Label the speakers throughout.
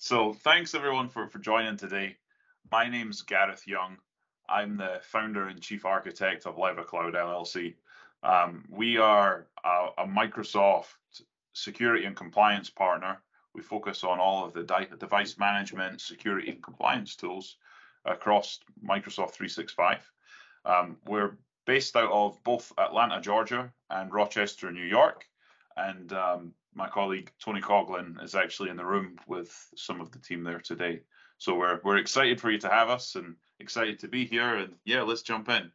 Speaker 1: So thanks everyone for, for joining today. My name's Gareth Young. I'm the founder and chief architect of Levacloud LLC. Um, we are a, a, Microsoft security and compliance partner. We focus on all of the device management, security and compliance tools across Microsoft 365. Um, we're based out of both Atlanta, Georgia and Rochester, New York. And um, my colleague Tony Coughlin is actually in the room with some of the team there today. So we're we're excited for you to have us and excited to be here. And yeah, let's jump in.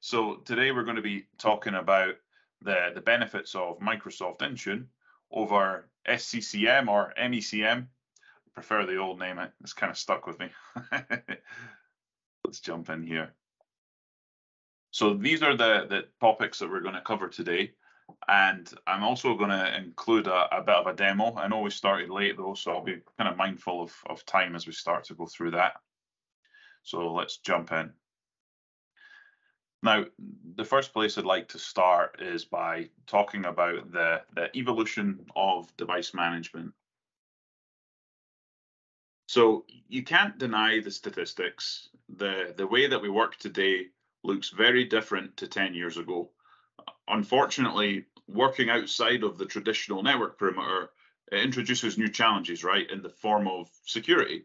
Speaker 1: So today we're going to be talking about the the benefits of Microsoft Intune over SCCM or MECM. I prefer the old name. It's kind of stuck with me. let's jump in here. So these are the the topics that we're going to cover today. And I'm also going to include a, a, bit of a demo. I know we started late though, so I'll be kind of mindful of, of time as we start to go through that. So let's jump in. Now, the first place I'd like to start is by talking about the, the evolution of device management. So you can't deny the statistics. The, the way that we work today looks very different to 10 years ago unfortunately, working outside of the traditional network perimeter introduces new challenges, right, in the form of security.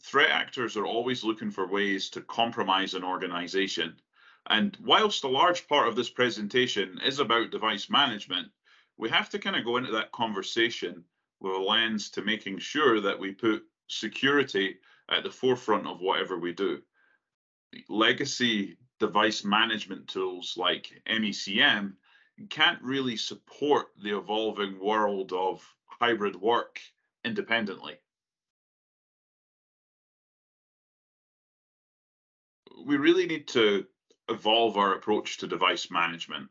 Speaker 1: Threat actors are always looking for ways to compromise an organization. And whilst a large part of this presentation is about device management, we have to kind of go into that conversation with a lens to making sure that we put security at the forefront of whatever we do. Legacy device management tools like MECM can't really support the evolving world of hybrid work independently. We really need to evolve our approach to device management.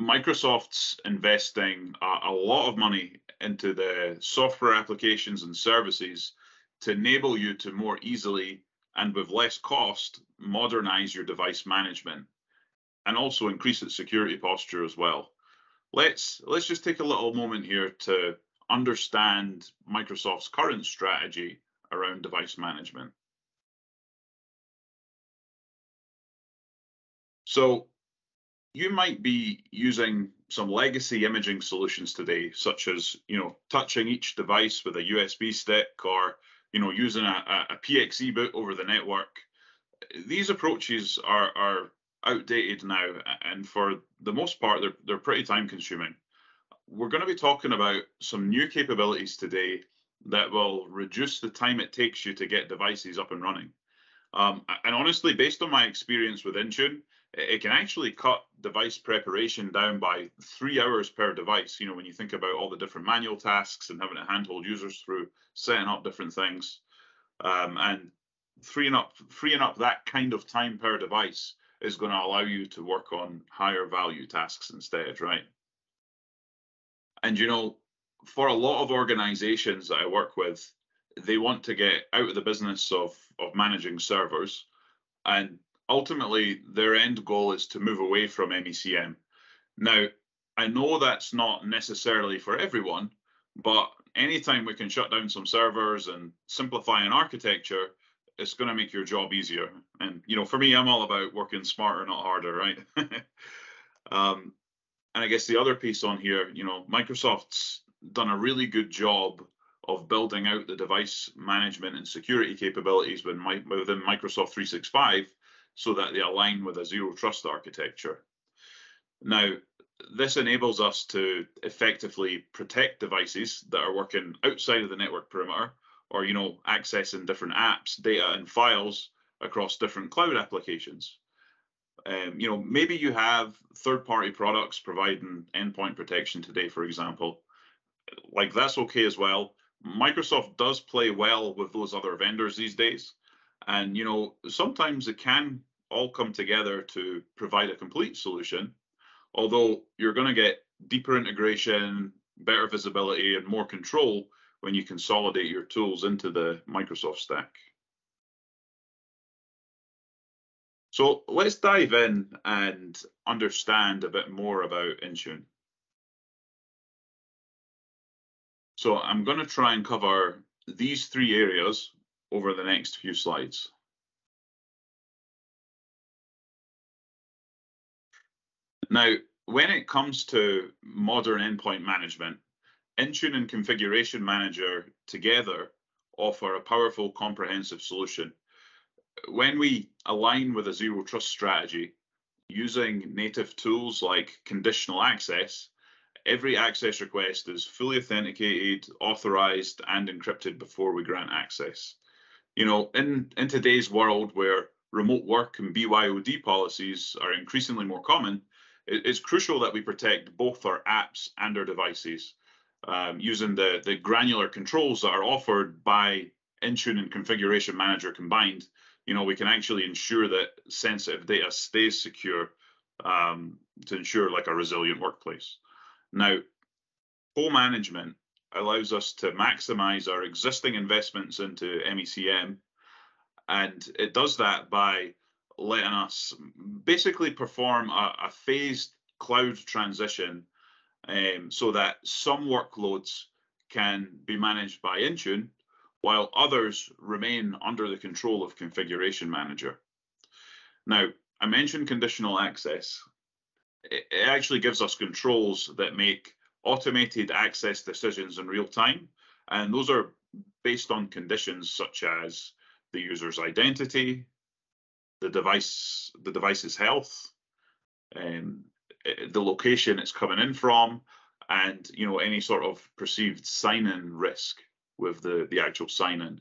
Speaker 1: Microsoft's investing a, a lot of money into the software applications and services to enable you to more easily and with less cost, modernize your device management and also increase its security posture as well. Let's let's just take a little moment here to understand Microsoft's current strategy around device management. So you might be using some legacy imaging solutions today, such as you know touching each device with a USB stick or you know, using a, a PXE boot over the network. These approaches are, are outdated now, and for the most part, they're, they're pretty time consuming. We're going to be talking about some new capabilities today that will reduce the time it takes you to get devices up and running. Um, and honestly, based on my experience with Intune, it can actually cut device preparation down by three hours per device. You know, when you think about all the different manual tasks and having to handhold users through setting up different things, um, and freeing up freeing up that kind of time per device is going to allow you to work on higher value tasks instead, right? And you know, for a lot of organizations that I work with, they want to get out of the business of of managing servers and ultimately their end goal is to move away from MECM. Now, I know that's not necessarily for everyone, but anytime we can shut down some servers and simplify an architecture, it's going to make your job easier. And you know, for me, I'm all about working smarter, not harder, right? um, and I guess the other piece on here, you know, Microsoft's done a really good job of building out the device management and security capabilities within Microsoft 365 so that they align with a zero trust architecture. Now, this enables us to effectively protect devices that are working outside of the network perimeter or you know accessing different apps data and files across different cloud applications. Um, you know maybe you have third party products providing endpoint protection today for example. Like that's okay as well. Microsoft does play well with those other vendors these days and you know, sometimes it can all come together to provide a complete solution, although you're going to get deeper integration, better visibility, and more control when you consolidate your tools into the Microsoft stack. So let's dive in and understand a bit more about Intune. So I'm going to try and cover these three areas over the next few slides. Now, when it comes to modern endpoint management, Intune and Configuration Manager together offer a powerful comprehensive solution. When we align with a zero trust strategy using native tools like conditional access, every access request is fully authenticated, authorized, and encrypted before we grant access. You know, in, in today's world where remote work and BYOD policies are increasingly more common, it, it's crucial that we protect both our apps and our devices um, using the, the granular controls that are offered by Intune and Configuration Manager combined. You know, we can actually ensure that sensitive data stays secure um, to ensure like a resilient workplace. Now, co-management allows us to maximize our existing investments into MECM, and it does that by letting us basically perform a, a phased cloud transition um, so that some workloads can be managed by Intune while others remain under the control of Configuration Manager. Now, I mentioned conditional access it, actually gives us controls that make automated access decisions in real time. And those are based on conditions such as the user's identity, the device, the device's health, um, the location it's coming in from, and you know any sort of perceived sign-in risk with the the actual sign-in.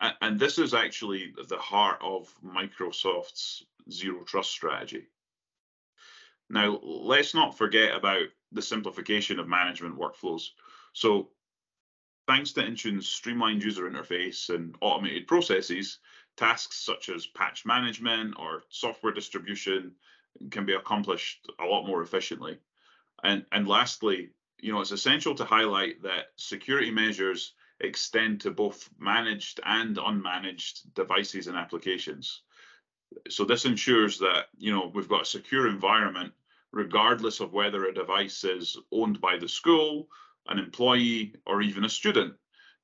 Speaker 1: And, and this is actually the heart of Microsoft's zero trust strategy. Now, let's not forget about the simplification of management workflows. So thanks to Intune's streamlined user interface and automated processes, tasks such as patch management or software distribution can be accomplished a lot more efficiently. And, and lastly, you know, it's essential to highlight that security measures extend to both managed and unmanaged devices and applications. So this ensures that, you know, we've got a secure environment regardless of whether a device is owned by the school, an employee, or even a student.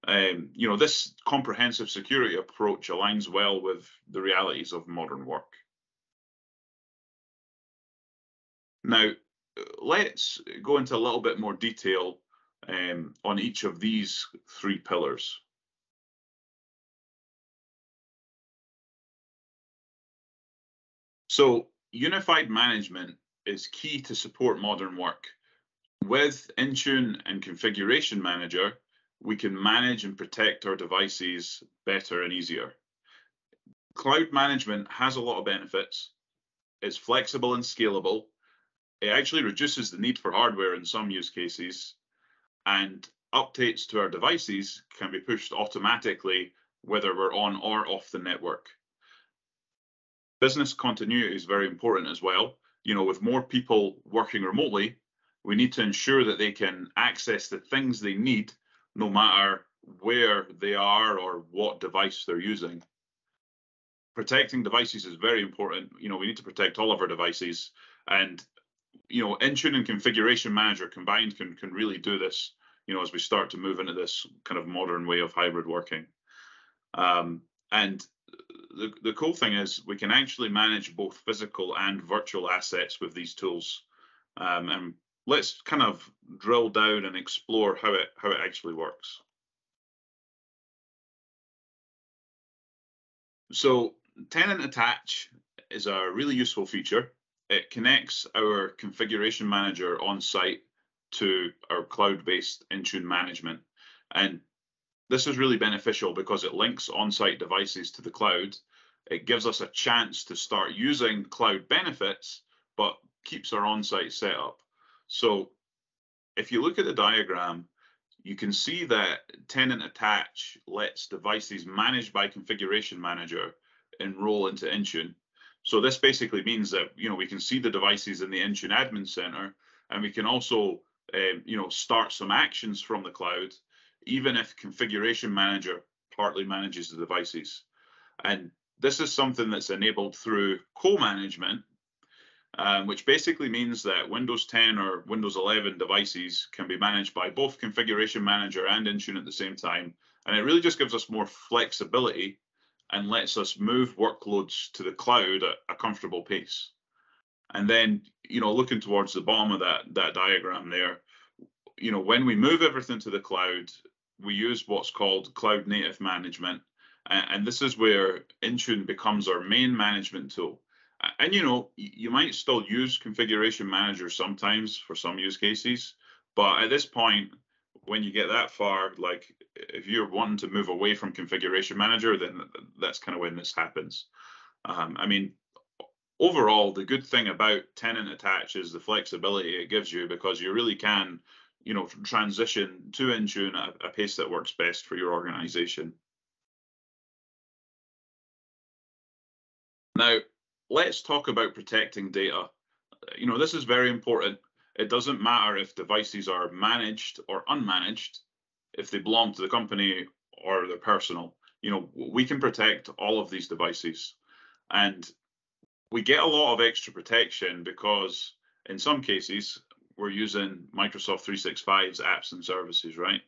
Speaker 1: Um, you know, this comprehensive security approach aligns well with the realities of modern work. Now, let's go into a little bit more detail um, on each of these three pillars. So unified management is key to support modern work. With Intune and Configuration Manager, we can manage and protect our devices better and easier. Cloud management has a lot of benefits. It's flexible and scalable. It actually reduces the need for hardware in some use cases, and updates to our devices can be pushed automatically whether we're on or off the network. Business continuity is very important as well you know, with more people working remotely, we need to ensure that they can access the things they need no matter where they are or what device they're using. Protecting devices is very important. You know, we need to protect all of our devices and you know, Intune and Configuration Manager combined can can really do this, you know, as we start to move into this kind of modern way of hybrid working. Um, and the, the cool thing is we can actually manage both physical and virtual assets with these tools. Um, and let's kind of drill down and explore how it how it actually works. So tenant attach is a really useful feature. It connects our configuration manager on site to our cloud-based Intune management. And this is really beneficial because it links on-site devices to the cloud. It gives us a chance to start using cloud benefits, but keeps our on-site setup. So if you look at the diagram, you can see that tenant attach lets devices managed by configuration manager enroll into Intune. So this basically means that you know we can see the devices in the Intune admin center, and we can also um, you know start some actions from the cloud even if configuration manager partly manages the devices. And this is something that's enabled through co-management, um, which basically means that Windows 10 or Windows 11 devices can be managed by both configuration manager and Intune at the same time, And it really just gives us more flexibility and lets us move workloads to the cloud at a comfortable pace. And then, you know, looking towards the bottom of that that diagram there, you know, when we move everything to the cloud, we use what's called cloud native management. And this is where Intune becomes our main management tool. And you know, you might still use configuration manager sometimes for some use cases, but at this point, when you get that far, like if you're wanting to move away from configuration manager, then that's kind of when this happens. Um, I mean, overall, the good thing about tenant attach is the flexibility it gives you because you really can, you know, transition to Intune at a pace that works best for your organization. Now, let's talk about protecting data. You know, this is very important. It doesn't matter if devices are managed or unmanaged, if they belong to the company or they're personal. You know, we can protect all of these devices. And we get a lot of extra protection because in some cases, we're using Microsoft 365's apps and services, right?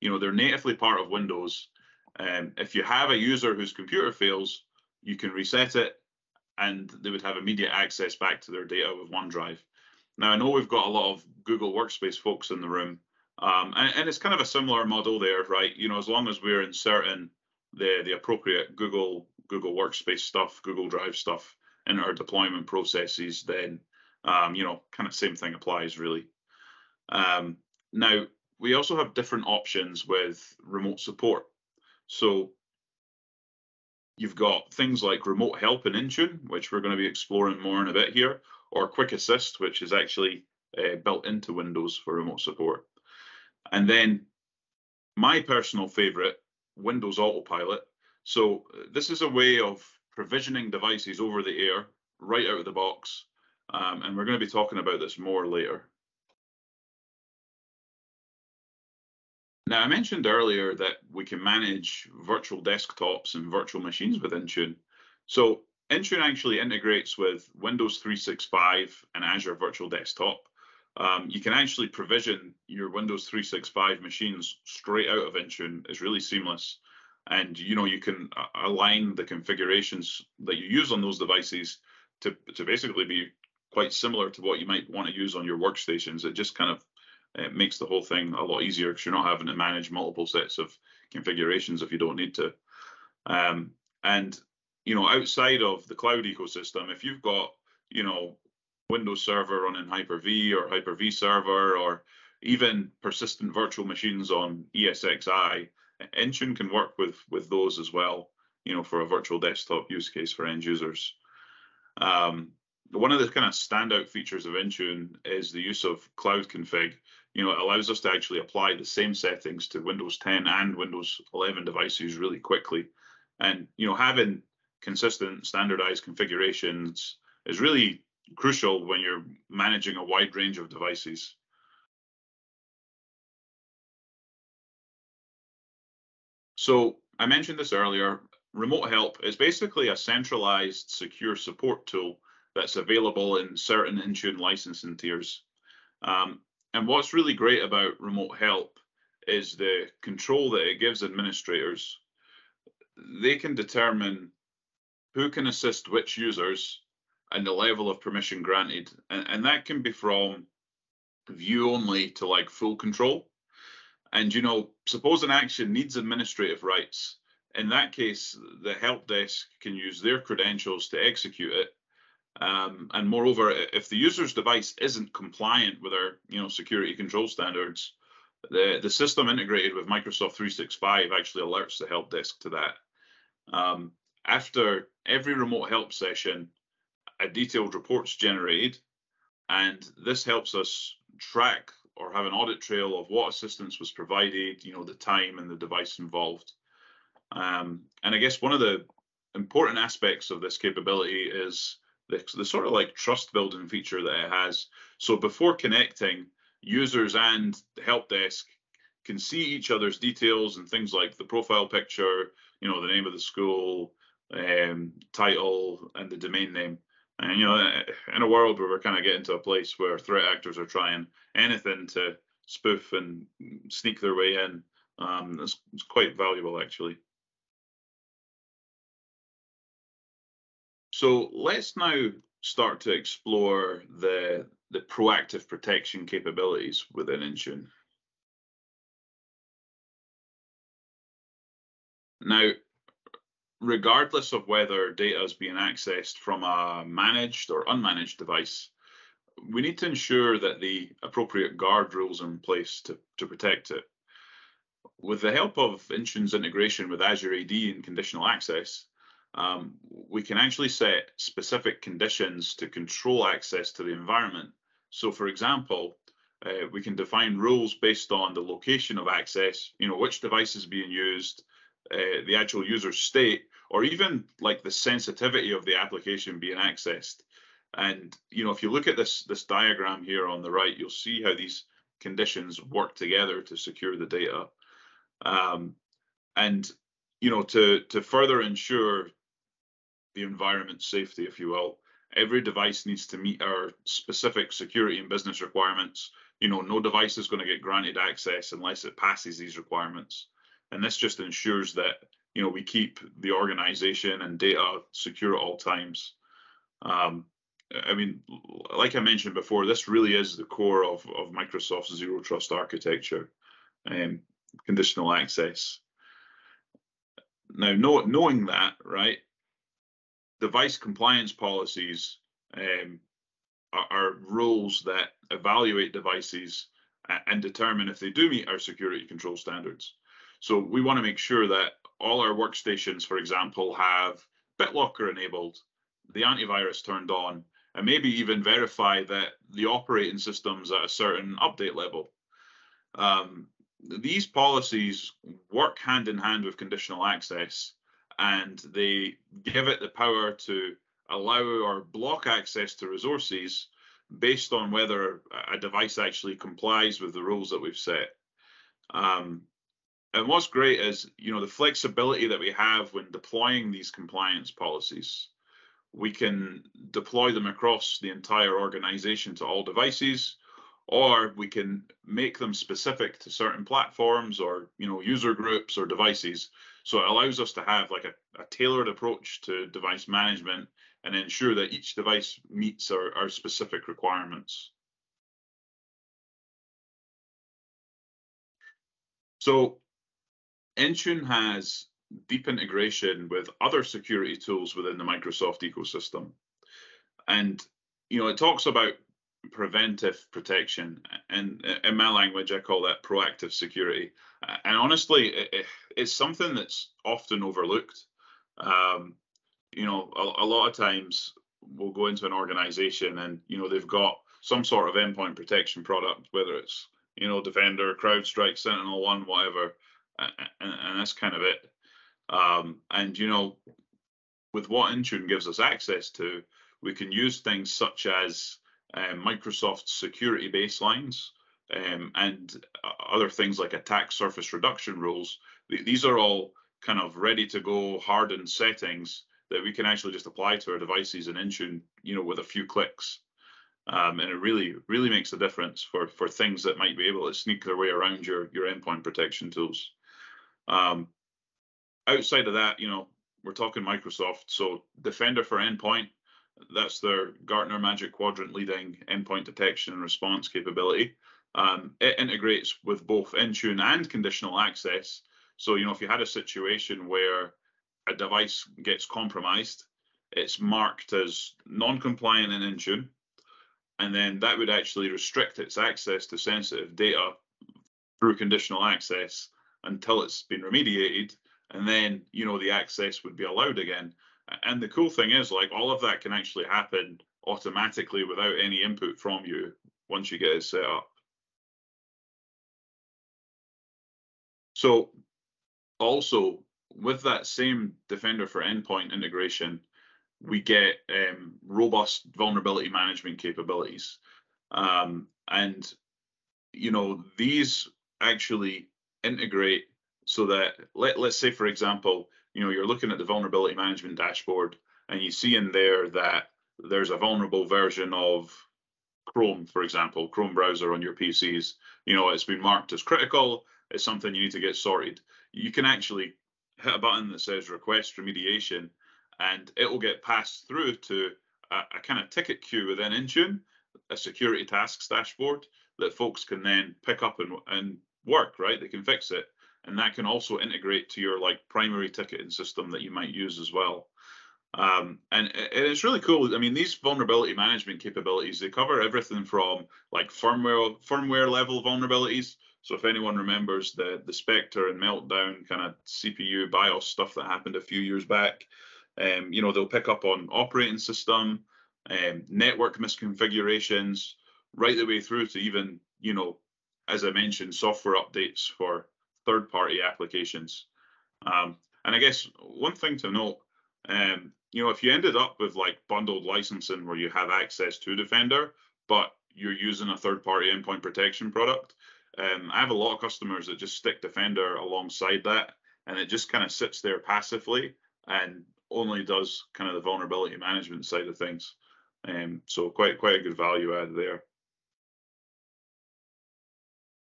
Speaker 1: You know, they're natively part of Windows. Um, if you have a user whose computer fails, you can reset it and they would have immediate access back to their data with OneDrive. Now, I know we've got a lot of Google Workspace folks in the room, um, and, and, it's kind of a similar model there, right? You know, as long as we're inserting the the appropriate Google Google Workspace stuff, Google Drive stuff in our deployment processes, then um, you know, kind of same thing applies really. Um, now, we also have different options with remote support. So You've got things like remote help in Intune, which we're going to be exploring more in a bit here, or Quick Assist, which is actually uh, built into Windows for remote support. And then my personal favorite, Windows Autopilot. So this is a way of provisioning devices over the air right out of the box. Um, and we're going to be talking about this more later. Now, I mentioned earlier that we can manage virtual desktops and virtual machines with Intune. So Intune actually integrates with Windows 365 and Azure Virtual Desktop. Um, you can actually provision your Windows 365 machines straight out of Intune. It's really seamless. And you know you can align the configurations that you use on those devices to, to basically be quite similar to what you might want to use on your workstations. It just kind of it makes the whole thing a lot easier because you're not having to manage multiple sets of configurations if you don't need to. Um, and you know, outside of the cloud ecosystem, if you've got you know Windows Server running Hyper-V or Hyper-V Server or even persistent virtual machines on ESXi, Intune can work with with those as well. You know, for a virtual desktop use case for end users. Um, one of the kind of standout features of Intune is the use of cloud config you know, it allows us to actually apply the same settings to Windows 10 and Windows 11 devices really quickly. And, you know, having consistent standardized configurations is really crucial when you're managing a wide range of devices. So I mentioned this earlier, remote help is basically a centralized secure support tool that's available in certain Intune licensing tiers. Um, and what's really great about remote help is the control that it gives administrators. They can determine who can assist which users and the level of permission granted. And, and that can be from view only to like full control. And you know, suppose an action needs administrative rights. In that case, the help desk can use their credentials to execute it um, and moreover, if the user's device isn't compliant with our you know, security control standards, the, the system integrated with Microsoft 365 actually alerts the help desk to that. Um, after every remote help session, a detailed report's generated, and this helps us track or have an audit trail of what assistance was provided, you know, the time and the device involved. Um, and I guess one of the important aspects of this capability is the, the sort of like trust building feature that it has. So before connecting, users and the help desk can see each other's details and things like the profile picture, you know, the name of the school, um, title, and the domain name. And you know, in a world where we're kind of getting to a place where threat actors are trying anything to spoof and sneak their way in, Um, that's, that's quite valuable actually. So let's now start to explore the the proactive protection capabilities within Intune. Now, regardless of whether data is being accessed from a managed or unmanaged device, we need to ensure that the appropriate guard rules are in place to, to protect it. With the help of Intune's integration with Azure AD and conditional access, um, we can actually set specific conditions to control access to the environment. So for example, uh, we can define rules based on the location of access, you know, which device is being used, uh, the actual user state, or even like the sensitivity of the application being accessed. And you know, if you look at this this diagram here on the right, you'll see how these conditions work together to secure the data. Um, and you know, to to further ensure the environment safety, if you will, every device needs to meet our specific security and business requirements. You know, no device is going to get granted access unless it passes these requirements. And this just ensures that, you know, we keep the organization and data secure at all times. Um, I mean, like I mentioned before, this really is the core of, of Microsoft's zero trust architecture and um, conditional access. Now, know, knowing that, right, device compliance policies um, are, are, rules that evaluate devices and determine if they do meet our security control standards. So we want to make sure that all our workstations, for example, have BitLocker enabled, the antivirus turned on, and maybe even verify that the operating system's at a certain update level. Um, these policies work hand in hand with conditional access and they give it the power to allow or block access to resources based on whether a device actually complies with the rules that we've set. Um, and what's great is, you know, the flexibility that we have when deploying these compliance policies. We can deploy them across the entire organization to all devices, or we can make them specific to certain platforms or, you know, user groups or devices. So it allows us to have like a, a tailored approach to device management and ensure that each device meets our, our specific requirements. So Intune has deep integration with other security tools within the Microsoft ecosystem. And, you know, it talks about preventive protection. And in my language, I call that proactive security. And honestly, it, it's something that's often overlooked. Um, you know, a, a, lot of times we'll go into an organization and, you know, they've got some sort of endpoint protection product, whether it's, you know, Defender, CrowdStrike, SentinelOne, whatever and, and that's kind of it. Um, and you know, with what Intune gives us access to, we can use things such as um, Microsoft security baselines um, and other things like attack surface reduction rules. These are all kind of ready to go hardened settings that we can actually just apply to our devices and in Intune, you know, with a few clicks. Um, and it really, really makes a difference for for things that might be able to sneak their way around your your endpoint protection tools. Um, outside of that, you know, we're talking Microsoft. So Defender for Endpoint, that's their Gartner Magic Quadrant leading endpoint detection and response capability. Um, it integrates with both Intune and conditional access. So, you know, if you had a situation where a device gets compromised, it's marked as non-compliant in Intune, and then that would actually restrict its access to sensitive data through conditional access until it's been remediated and then you know the access would be allowed again and the cool thing is like all of that can actually happen automatically without any input from you once you get it set up. So also with that same defender for endpoint integration we get um, robust vulnerability management capabilities. Um, and you know these actually integrate so that let, let's say for example you know you're looking at the vulnerability management dashboard and you see in there that there's a vulnerable version of chrome for example chrome browser on your pcs you know it's been marked as critical It's something you need to get sorted, you can actually hit a button that says request remediation and it will get passed through to a, a kind of ticket queue within Intune, a security tasks dashboard that folks can then pick up and, and work, right? They can fix it. And that can also integrate to your like primary ticketing system that you might use as well. Um, and, and it's really cool. I mean, these vulnerability management capabilities, they cover everything from like firmware firmware level vulnerabilities. So if anyone remembers the the Spectre and Meltdown kind of CPU BIOS stuff that happened a few years back, um, you know, they'll pick up on operating system, um, network misconfigurations, right the way through to even, you know, as I mentioned, software updates for third-party applications. Um, and I guess one thing to note, um, you know, if you ended up with like bundled licensing where you have access to Defender, but you're using a third-party endpoint protection product, um, I have a lot of customers that just stick Defender alongside that, and it just kind of sits there passively and only does kind of the vulnerability management side of things. Um, so quite quite a good value add there.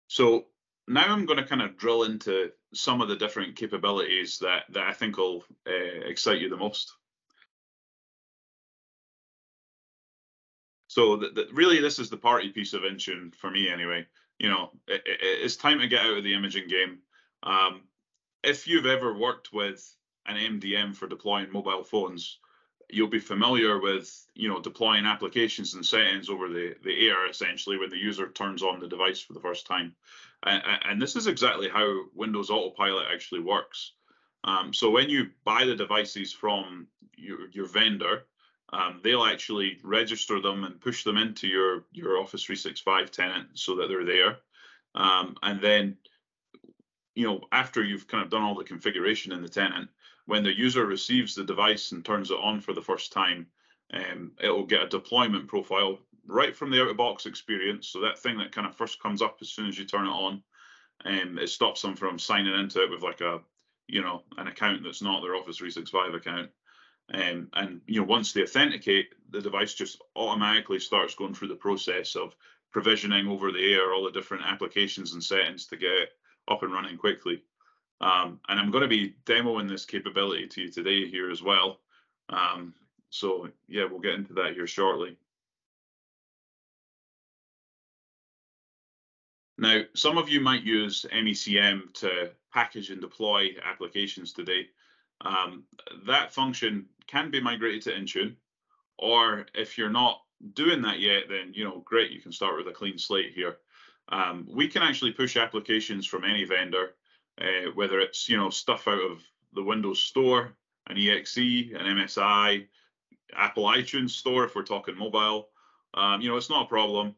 Speaker 1: So now I'm going to kind of drill into some of the different capabilities that that I think will uh, excite you the most. So the, the, really, this is the party piece of Intune for me, anyway. You know, it, it, it's time to get out of the imaging game. Um, if you've ever worked with an MDM for deploying mobile phones, you'll be familiar with you know deploying applications and settings over the the air essentially when the user turns on the device for the first time and, and this is exactly how windows autopilot actually works. Um, so when you buy the devices from your, your vendor um, they'll actually register them and push them into your your office 365 tenant so that they're there. Um, and then you know after you've kind of done all the configuration in the tenant when the user receives the device and turns it on for the first time, um, it'll get a deployment profile right from the out of box experience. So that thing that kind of first comes up as soon as you turn it on, um, it stops them from signing into it with like a, you know, an account that's not their Office 365 account. Um, and you know, once they authenticate, the device just automatically starts going through the process of provisioning over the air all the different applications and settings to get up and running quickly. Um, and I'm going to be demoing this capability to you today here as well. Um, so yeah, we'll get into that here shortly. Now, some of you might use MECM to package and deploy applications today. Um, that function can be migrated to Intune, or if you're not doing that yet, then you know, great, you can start with a clean slate here. Um, we can actually push applications from any vendor uh, whether it's you know stuff out of the Windows Store, an EXE, an MSI, Apple iTunes Store if we're talking mobile. Um, you know, it's not a problem.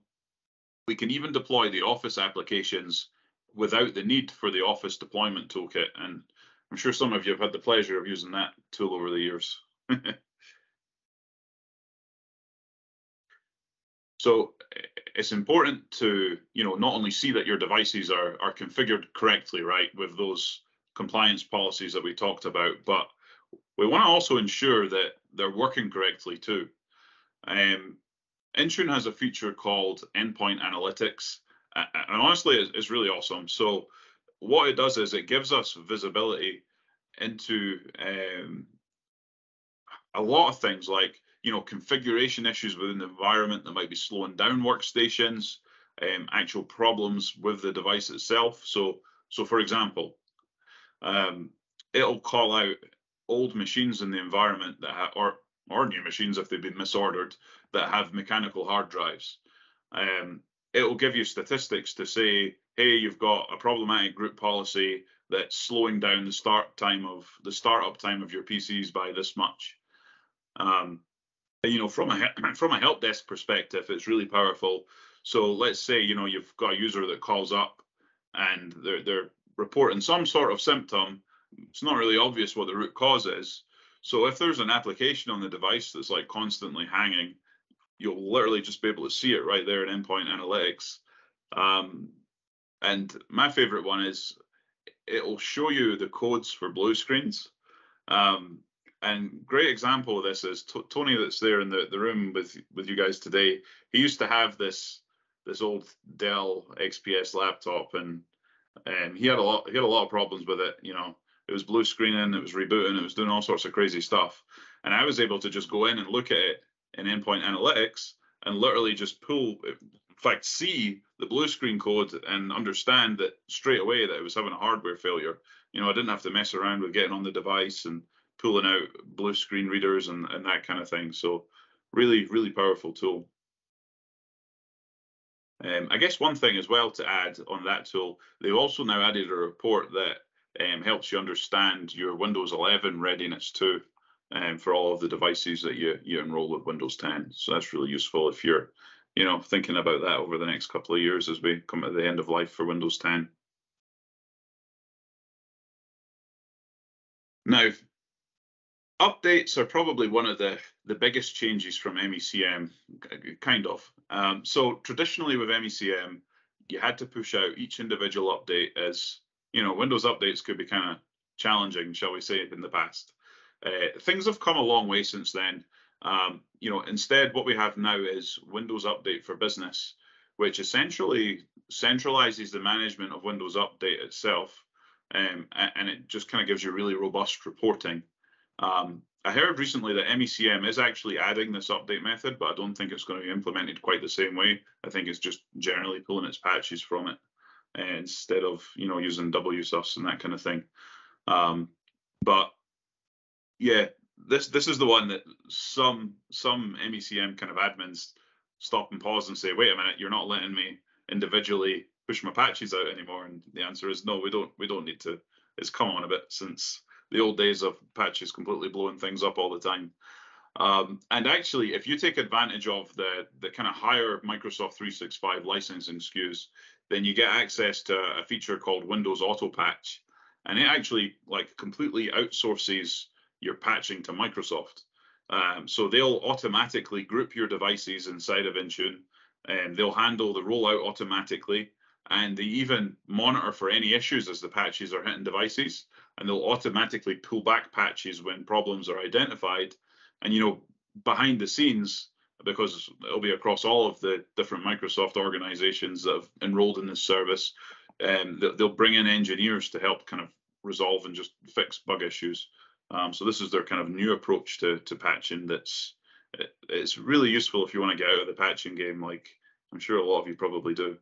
Speaker 1: We can even deploy the Office applications without the need for the Office deployment toolkit. And I'm sure some of you have had the pleasure of using that tool over the years. so it's important to you know not only see that your devices are are configured correctly right with those compliance policies that we talked about but we want to also ensure that they're working correctly too um, Intune has a feature called endpoint analytics and honestly it's really awesome. So what it does is it gives us visibility into um, a lot of things like you know, configuration issues within the environment. That might be slowing down workstations, um, actual problems with the device itself. So, so for example, um, it'll call out old machines in the environment that have, or or new machines if they've been misordered that have mechanical hard drives. Um, it will give you statistics to say, hey, you've got a problematic group policy that's slowing down the start time of the startup time of your PCs by this much. Um, you know, from a from a help desk perspective, it's really powerful. So let's say you know you've got a user that calls up and they're they're reporting some sort of symptom. It's not really obvious what the root cause is. So if there's an application on the device that's like constantly hanging, you'll literally just be able to see it right there in endpoint analytics. Um, and my favorite one is it'll show you the codes for blue screens. Um, and great example of this is T- Tony that's there in the, the room with with you guys today. He used to have this this old Dell XPS laptop, and Um, he had a lot. He had a lot of problems with it. You know, it was blue screening, it was rebooting, it was doing all sorts of crazy stuff. And I was able to just go in and look at it in endpoint analytics and literally just pull, in fact, see the blue screen code and understand that straight away that it was having a hardware failure. You know, I didn't have to mess around with getting on the device and pulling out blue screen readers and, and that kind of thing. So really, really powerful tool. Um, I guess one thing as well to add on that tool, they've also now added a report that um, helps you understand your Windows 11 readiness too um, for all of the devices that you, you enroll with Windows 10. So that's really useful if you're, you know, thinking about that over the next couple of years as we come to the end of life for Windows 10. Now, updates are probably one of the, the biggest changes from MECM, kind of. Um, so traditionally with MECM, you had to push out each individual update as, you know, Windows updates could be kind of challenging, shall we say, in the past. Uh, things have come a long way since then. Um, you know, instead, what we have now is Windows Update for Business, which essentially centralizes the management of Windows Update itself, um, and it just kind of gives you really robust reporting. Um, I heard recently that MECM is actually adding this update method, but I don't think it's going to be implemented quite the same way. I think it's just generally pulling its patches from it uh, instead of you know using WSUS and that kind of thing. Um, but yeah, this this is the one that some some MECM kind of admins stop and pause and say, wait a minute, you're not letting me individually push my patches out anymore. And the answer is no, we don't we don't need to. It's come on a bit since the old days of patches completely blowing things up all the time. Um, and actually, if you take advantage of the the kind of higher Microsoft 365 licensing SKUs, then you get access to a feature called Windows Autopatch, and it actually like completely outsources your patching to Microsoft. Um, so they'll automatically group your devices inside of Intune, and they'll handle the rollout automatically, and they even monitor for any issues as the patches are hitting devices, and they'll automatically pull back patches when problems are identified. And you know, behind the scenes, because it'll be across all of the different Microsoft organizations that have enrolled in this service, um, they'll bring in engineers to help kind of resolve and just fix bug issues. Um, so this is their kind of new approach to to patching. That's it, it's really useful if you want to get out of the patching game, like I'm sure a lot of you probably do.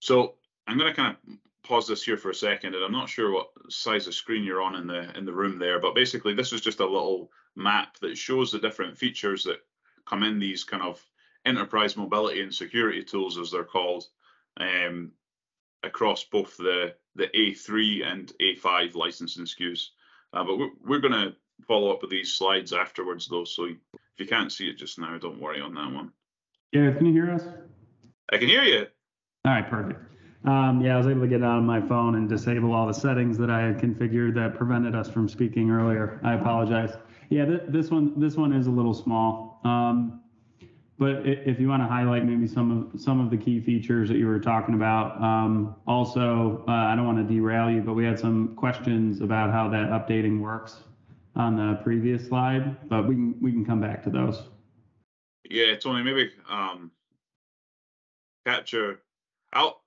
Speaker 1: So I'm going to kind of pause this here for a second, and I'm not sure what size of screen you're on in the in the room there, but basically this is just a little map that shows the different features that come in these kind of enterprise mobility and security tools, as they're called, um, across both the the A3 and A5 licensing SKUs. Uh, but we're, we're going to follow up with these slides afterwards, though. So if you can't see it just now, don't worry on that one.
Speaker 2: Yeah, can you hear us?
Speaker 1: I can hear you.
Speaker 2: All right, perfect. Um, yeah, I was able to get on my phone and disable all the settings that I had configured that prevented us from speaking earlier. I apologize. Yeah, th this one this one is a little small. Um, but if you want to highlight maybe some of some of the key features that you were talking about, um, also uh, I don't want to derail you, but we had some questions about how that updating works on the previous slide, but we can we can come back to those.
Speaker 1: Yeah, Tony, maybe um, capture. I'll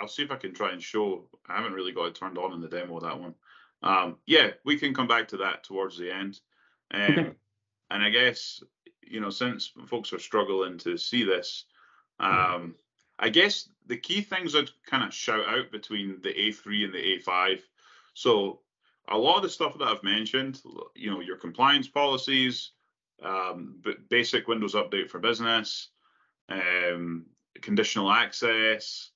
Speaker 1: I'll see if I can try and show. I haven't really got it turned on in the demo that one. Um, yeah, we can come back to that towards the end. Um, okay. And I guess you know, since folks are struggling to see this, um, I guess the key things I'd kind of shout out between the A3 and the A5. So a lot of the stuff that I've mentioned, you know, your compliance policies, um, basic Windows Update for Business, um, conditional access,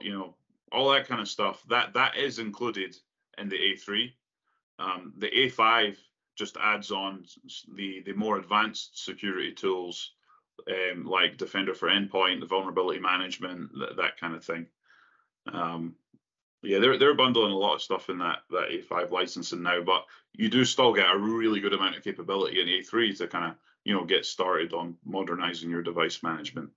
Speaker 1: you know, all that kind of stuff. That that is included in the A3. Um, the A5 just adds on the the more advanced security tools um, like Defender for Endpoint, the vulnerability management, that, that kind of thing. Um, yeah, they're they're bundling a lot of stuff in that that A5 licensing now, but you do still get a really good amount of capability in A3 to kind of you know get started on modernizing your device management.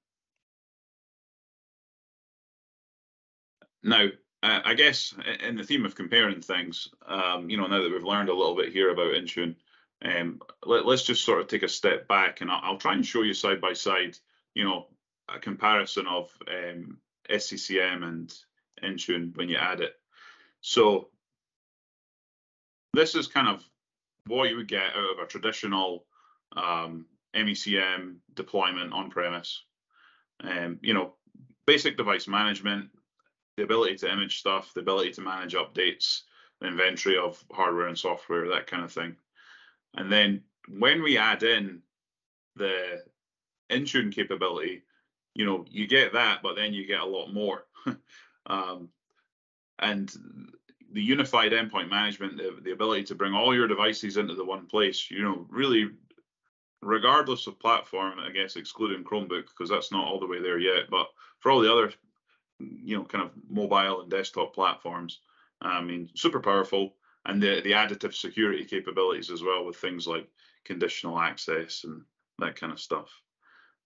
Speaker 1: Now, I guess in the theme of comparing things, um, you know, now that we've learned a little bit here about Intune, um, let, us just sort of take a step back and I'll, I'll, try and show you side by side, you know, a comparison of um, SCCM and Intune when you add it. So this is kind of what you would get out of a traditional um, MECM deployment on premise. Um, you know, basic device management, the ability to image stuff, the ability to manage updates, inventory of hardware and software, that kind of thing. And then when we add in the Intune capability, you know, you get that, but then you get a lot more. um, and the unified endpoint management, the, the ability to bring all your devices into the one place, you know, really, regardless of platform, I guess excluding Chromebook because that's not all the way there yet. But for all the other, you know, kind of mobile and desktop platforms, I mean, super powerful, and the the additive security capabilities as well with things like conditional access and that kind of stuff.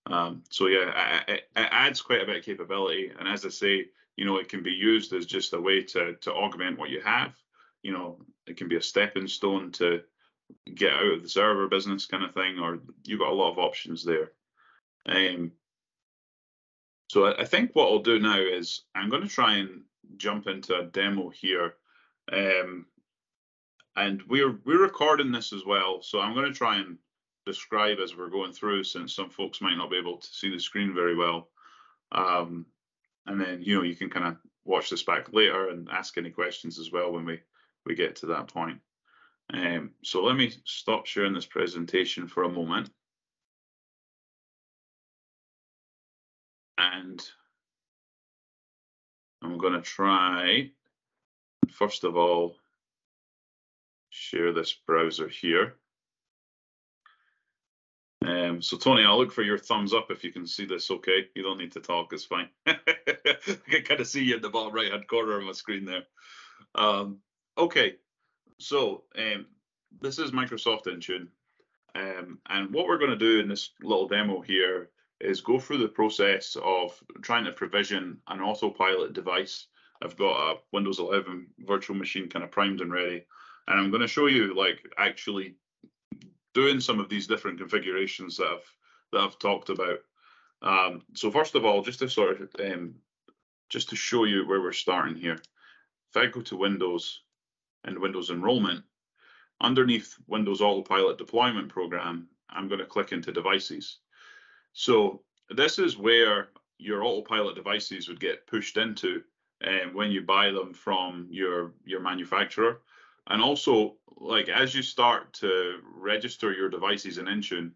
Speaker 1: Um, so yeah, it, it, adds quite a bit of capability, and as I say, you know, it can be used as just a way to to augment what you have. You know, it can be a stepping stone to get out of the server business kind of thing, or you've got a lot of options there. Um, so I, think what I'll do now is I'm going to try and jump into a demo here. Um, and we're we're recording this as well, so I'm going to try and describe as we're going through, since some folks might not be able to see the screen very well. Um, and then you know you can kind of watch this back later and ask any questions as well when we we get to that point. Um, so let me stop sharing this presentation for a moment. And I'm going to try, first of all, share this browser here. Um, so Tony, I'll look for your thumbs up if you can see this okay. You don't need to talk, it's fine. I can kind of see you in the bottom right hand corner of my screen there. Um, okay, so um, this is Microsoft Intune. Um, and what we're going to do in this little demo here is go through the process of trying to provision an autopilot device. I've got a Windows 11 virtual machine kind of primed and ready. And I'm going to show you like actually doing some of these different configurations that I've that I've talked about. Um, so first of all, just to sort of um, just to show you where we're starting here. If I go to Windows and Windows Enrollment, underneath Windows Autopilot Deployment Program, I'm going to click into Devices. So this is where your autopilot devices would get pushed into um, when you buy them from your your manufacturer and also like as you start to register your devices in Intune,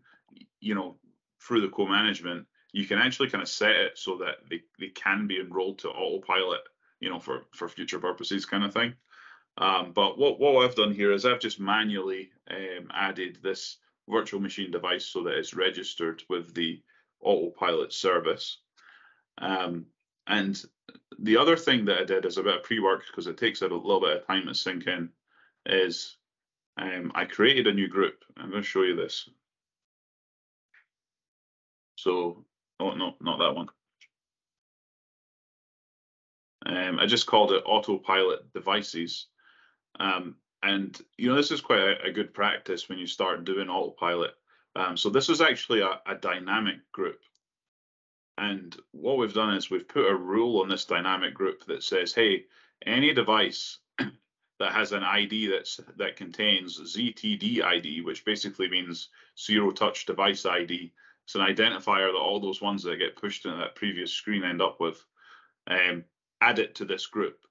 Speaker 1: you know, through the co-management, you can actually kind of set it so that they, they can be enrolled to autopilot, you know, for for future purposes kind of thing. Um, but what what I've done here is I've just manually um, added this virtual machine device so that it's registered with the autopilot service. Um, and the other thing that I did is a bit of pre-work because it takes a little bit of time to sink in is um, I created a new group. I'm going to show you this. So, oh no, not that one. Um, I just called it autopilot devices. Um, and you know, this is quite a, a, good practice when you start doing autopilot. Um, so this is actually a, a dynamic group. And what we've done is we've put a rule on this dynamic group that says, hey, any device that has an ID that's that contains ZTD ID, which basically means zero touch device ID. It's an identifier that all those ones that get pushed into that previous screen end up with. Um, add it to this group.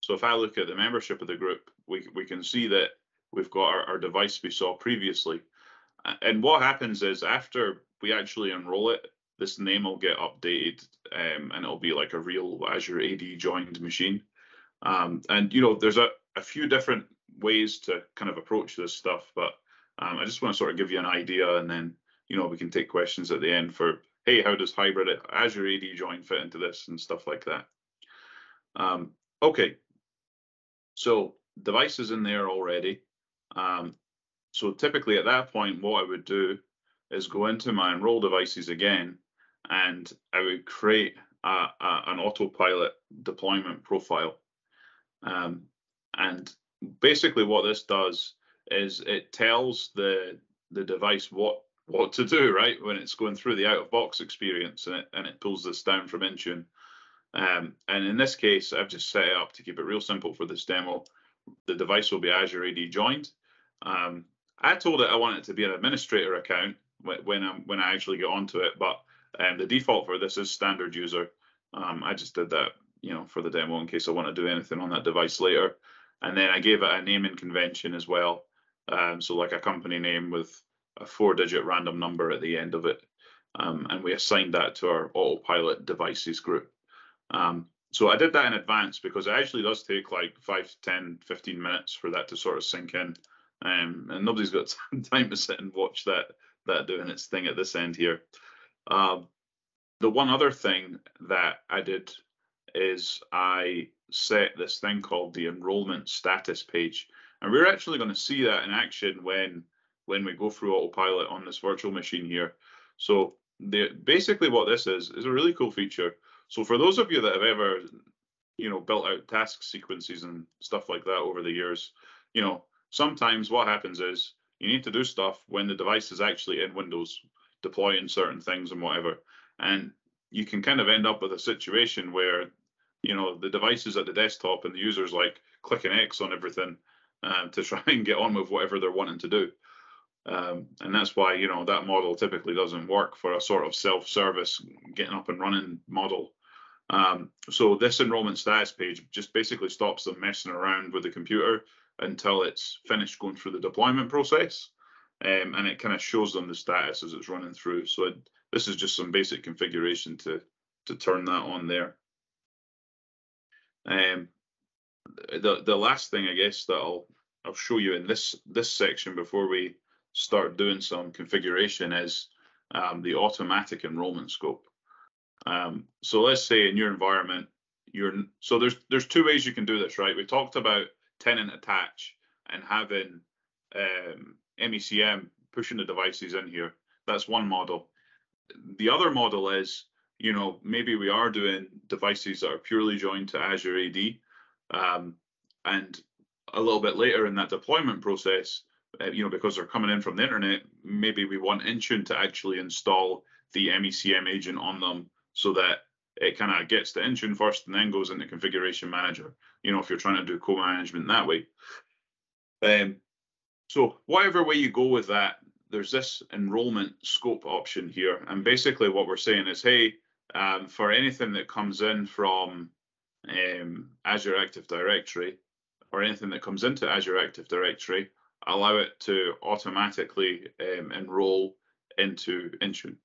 Speaker 1: So if I look at the membership of the group, we we can see that we've got our, our device we saw previously. And what happens is after we actually enroll it, this name will get updated um, and it'll be like a real Azure AD joined machine. Um, and you know, there's a, a few different ways to kind of approach this stuff, but um, I just want to sort of give you an idea, and then you know we can take questions at the end for hey, how does hybrid Azure AD join fit into this and stuff like that. Um, okay, so devices in there already. Um, so typically at that point, what I would do is go into my enroll devices again, and I would create a, a, an autopilot deployment profile. Um, and basically what this does is it tells the the device what what to do, right? When it's going through the out of box experience and it, and it pulls this down from Intune. Um, and in this case, I've just set it up to keep it real simple for this demo. The device will be Azure AD joined. Um, I told it I want it to be an administrator account when I'm when I actually get onto it, but um, the default for this is standard user. Um, I just did that, you know, for the demo in case I want to do anything on that device later. And then I gave it a naming convention as well. Um, so like a company name with a four-digit random number at the end of it. Um, and we assigned that to our autopilot devices group. Um, so I did that in advance because it actually does take like 5, 10, 15 minutes for that to sort of sink in. Um, and nobody's got time to sit and watch that that doing its thing at this end here. Uh, the one other thing that I did is I set this thing called the enrollment status page. And we're actually going to see that in action when when we go through autopilot on this virtual machine here. So the basically what this is is a really cool feature. So for those of you that have ever, you know, built out task sequences and stuff like that over the years, you know, sometimes what happens is you need to do stuff when the device is actually in Windows, deploying certain things and whatever. And you can kind of end up with a situation where, you know, the device is at the desktop and the user's like clicking X on everything um, to try and get on with whatever they're wanting to do. Um, and that's why you know that model typically doesn't work for a sort of self-service getting up and running model. Um, so this enrollment status page just basically stops them messing around with the computer until it's finished going through the deployment process, um, and it kind of shows them the status as it's running through. So it, this is just some basic configuration to to turn that on there. Um, the the last thing I guess that I'll I'll show you in this this section before we start doing some configuration is um, the automatic enrollment scope. Um, so let's say in your environment, you're so there's there's two ways you can do this, right? We talked about tenant attach and having um, MECM pushing the devices in here. That's one model. The other model is, you know, maybe we are doing devices that are purely joined to Azure AD, um, and a little bit later in that deployment process, uh, you know, because they're coming in from the internet, maybe we want Intune to actually install the MECM agent on them so that it kind of gets to Intune first and then goes into Configuration Manager. You know, if you're trying to do co-management that way. Um, so whatever way you go with that, there's this enrollment scope option here, and basically what we're saying is, hey, um, for anything that comes in from um, Azure Active Directory or anything that comes into Azure Active Directory, allow it to automatically um, enroll into Intune.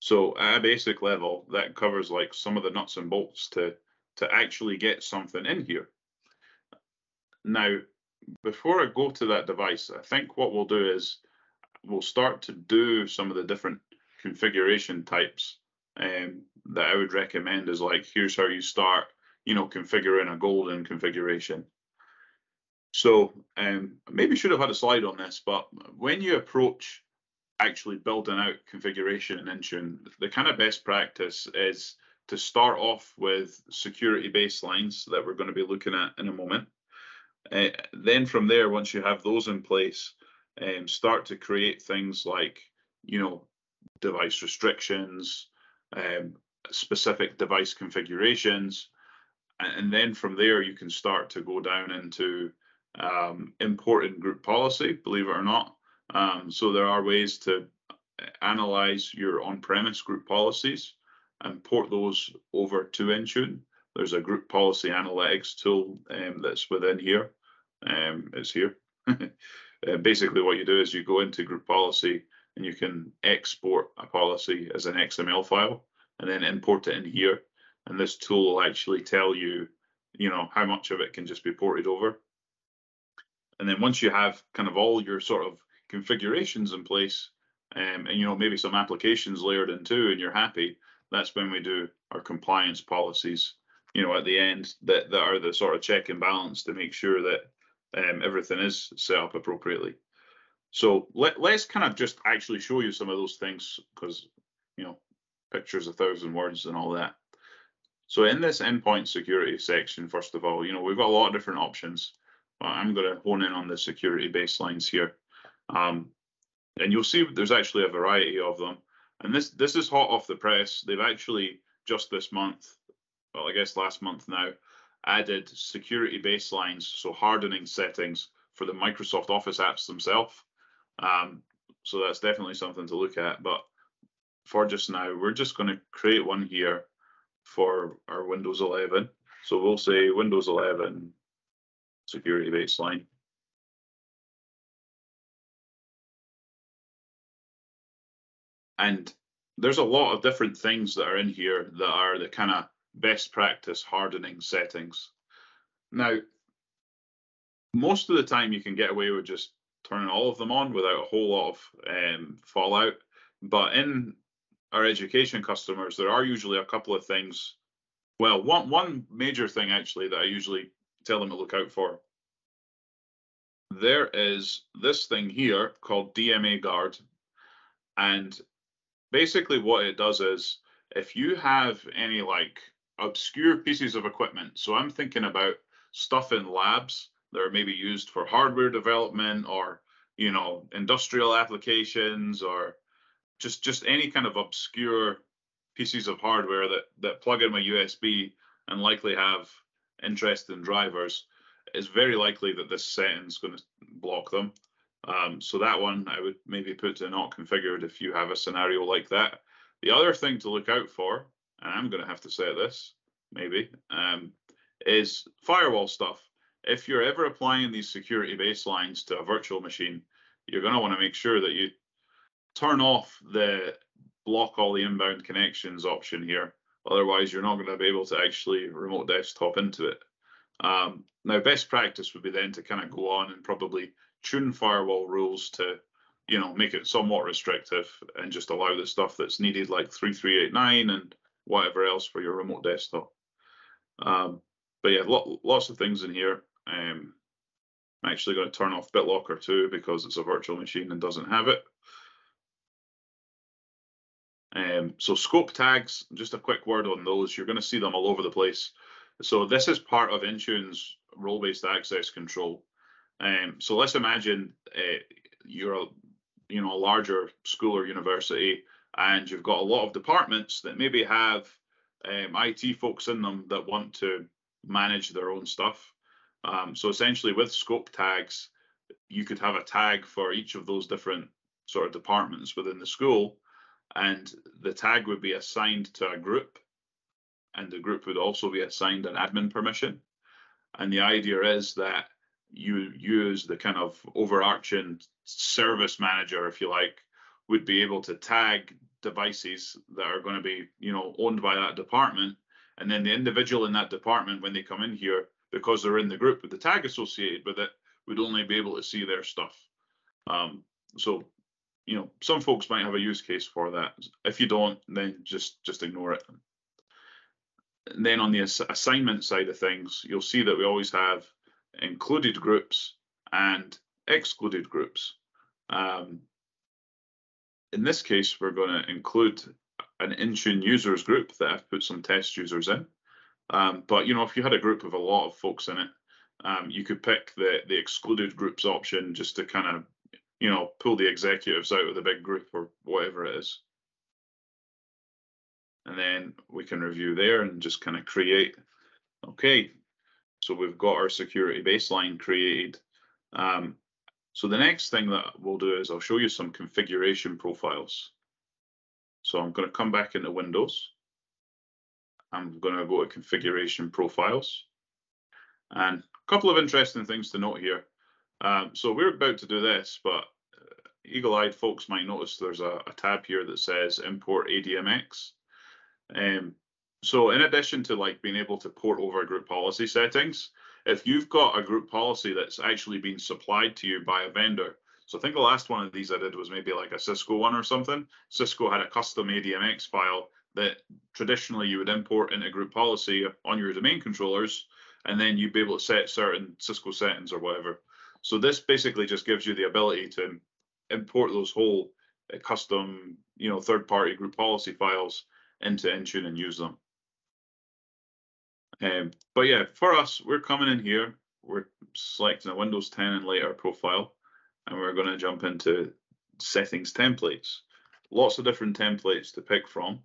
Speaker 1: So at a basic level, that covers like some of the nuts and bolts to to actually get something in here. Now, before I go to that device, I think what we'll do is we'll start to do some of the different configuration types um, that I would recommend is like, here's how you start, you know, configuring a golden configuration. So um, maybe should have had a slide on this, but when you approach actually building out configuration and Intune, the kind of best practice is to start off with security baselines that we're going to be looking at in a moment. Uh, then from there, once you have those in place, um, start to create things like, you know, device restrictions, um, specific device configurations, and, then from there you can start to go down into um, important group policy, believe it or not. Um, so there are ways to analyze your on-premise group policies and port those over to Intune. There's a group policy analytics tool um, that's within here. Um, it's here. uh, basically, what you do is you go into group policy and you can export a policy as an XML file and then import it in here. And this tool will actually tell you, you know, how much of it can just be ported over. And then once you have kind of all your sort of configurations in place, um, and you know maybe some applications layered in too, and you're happy, that's when we do our compliance policies. You know, at the end that that are the sort of check and balance to make sure that um, everything is set up appropriately. So let, let's kind of just actually show you some of those things because you know pictures a thousand words and all that. So in this endpoint security section, first of all, you know we've got a lot of different options. I'm going to hone in on the security baselines here. Um, and you'll see there's actually a variety of them. And this this is hot off the press. They've actually just this month, well, I guess last month now, added security baselines, so hardening settings for the Microsoft Office apps themselves. Um, so that's definitely something to look at. But for just now, we're just going to create one here for our Windows 11. So we'll say Windows 11 security baseline. And there's a lot of different things that are in here that are the kind of best practice hardening settings. Now, most of the time you can get away with just turning all of them on without a whole lot of um, fallout. But in our education customers, there are usually a couple of things. Well, one one major thing actually that I usually tell them to look out for. There is this thing here called DMA guard, and basically what it does is if you have any like obscure pieces of equipment, so I'm thinking about stuff in labs that are maybe used for hardware development or you know industrial applications or just just any kind of obscure pieces of hardware that that plug in my USB and likely have interesting drivers, it's very likely that this setting is going to block them. Um, so that one I would maybe put to not configured if you have a scenario like that. The other thing to look out for, and I'm going to have to say this maybe, um, is firewall stuff. If you're ever applying these security baselines to a virtual machine, you're going to want to make sure that you turn off the block all the inbound connections option here. Otherwise, you're not going to be able to actually remote desktop into it. Um, now, best practice would be then to kind of go on and probably tune firewall rules to, you know, make it somewhat restrictive and just allow the stuff that's needed, like 3389 and whatever else for your remote desktop. Um, but yeah, lo lots of things in here. Um, I'm actually going to turn off BitLocker too because it's a virtual machine and doesn't have it. Um, so scope tags, just a quick word on those. You're going to see them all over the place. So this is part of Intune's role-based access control. Um, so let's imagine uh, you're a you know a larger school or university, and you've got a lot of departments that maybe have um, IT folks in them that want to manage their own stuff. Um, so essentially, with scope tags, you could have a tag for each of those different sort of departments within the school, and the tag would be assigned to a group, and the group would also be assigned an admin permission. And the idea is that you use the kind of overarching service manager, if you like, would be able to tag devices that are going to be, you know, owned by that department. And then the individual in that department, when they come in here, because they're in the group with the tag associated with it, would only be able to see their stuff. Um, so, you know, some folks might have a use case for that. If you don't, then just just ignore it. And then on the ass assignment side of things, you'll see that we always have included groups and excluded groups. Um, in this case, we're going to include an Intune users group that I've put some test users in. Um, but you know, if you had a group of a lot of folks in it, um, you could pick the the excluded groups option just to kind of you know pull the executives out of the big group or whatever it is. And then we can review there and just kind of create. Okay, so we've got our security baseline created. Um, so the next thing that we'll do is I'll show you some configuration profiles. So I'm going to come back into Windows. I'm going to go to configuration profiles. And a couple of interesting things to note here. Um, so we're about to do this, but uh, eagle-eyed folks might notice there's a, a, tab here that says import ADMX. Um, so in addition to like being able to port over group policy settings, if you've got a group policy that's actually been supplied to you by a vendor, so I think the last one of these I did was maybe like a Cisco one or something. Cisco had a custom ADMX file that traditionally you would import into group policy on your domain controllers, and then you'd be able to set certain Cisco settings or whatever. So this basically just gives you the ability to import those whole uh, custom, you know, third-party group policy files into Intune and use them. Um, but yeah, for us, we're coming in here, we're selecting a Windows 10 and later profile, and we're going to jump into settings templates. Lots of different templates to pick from.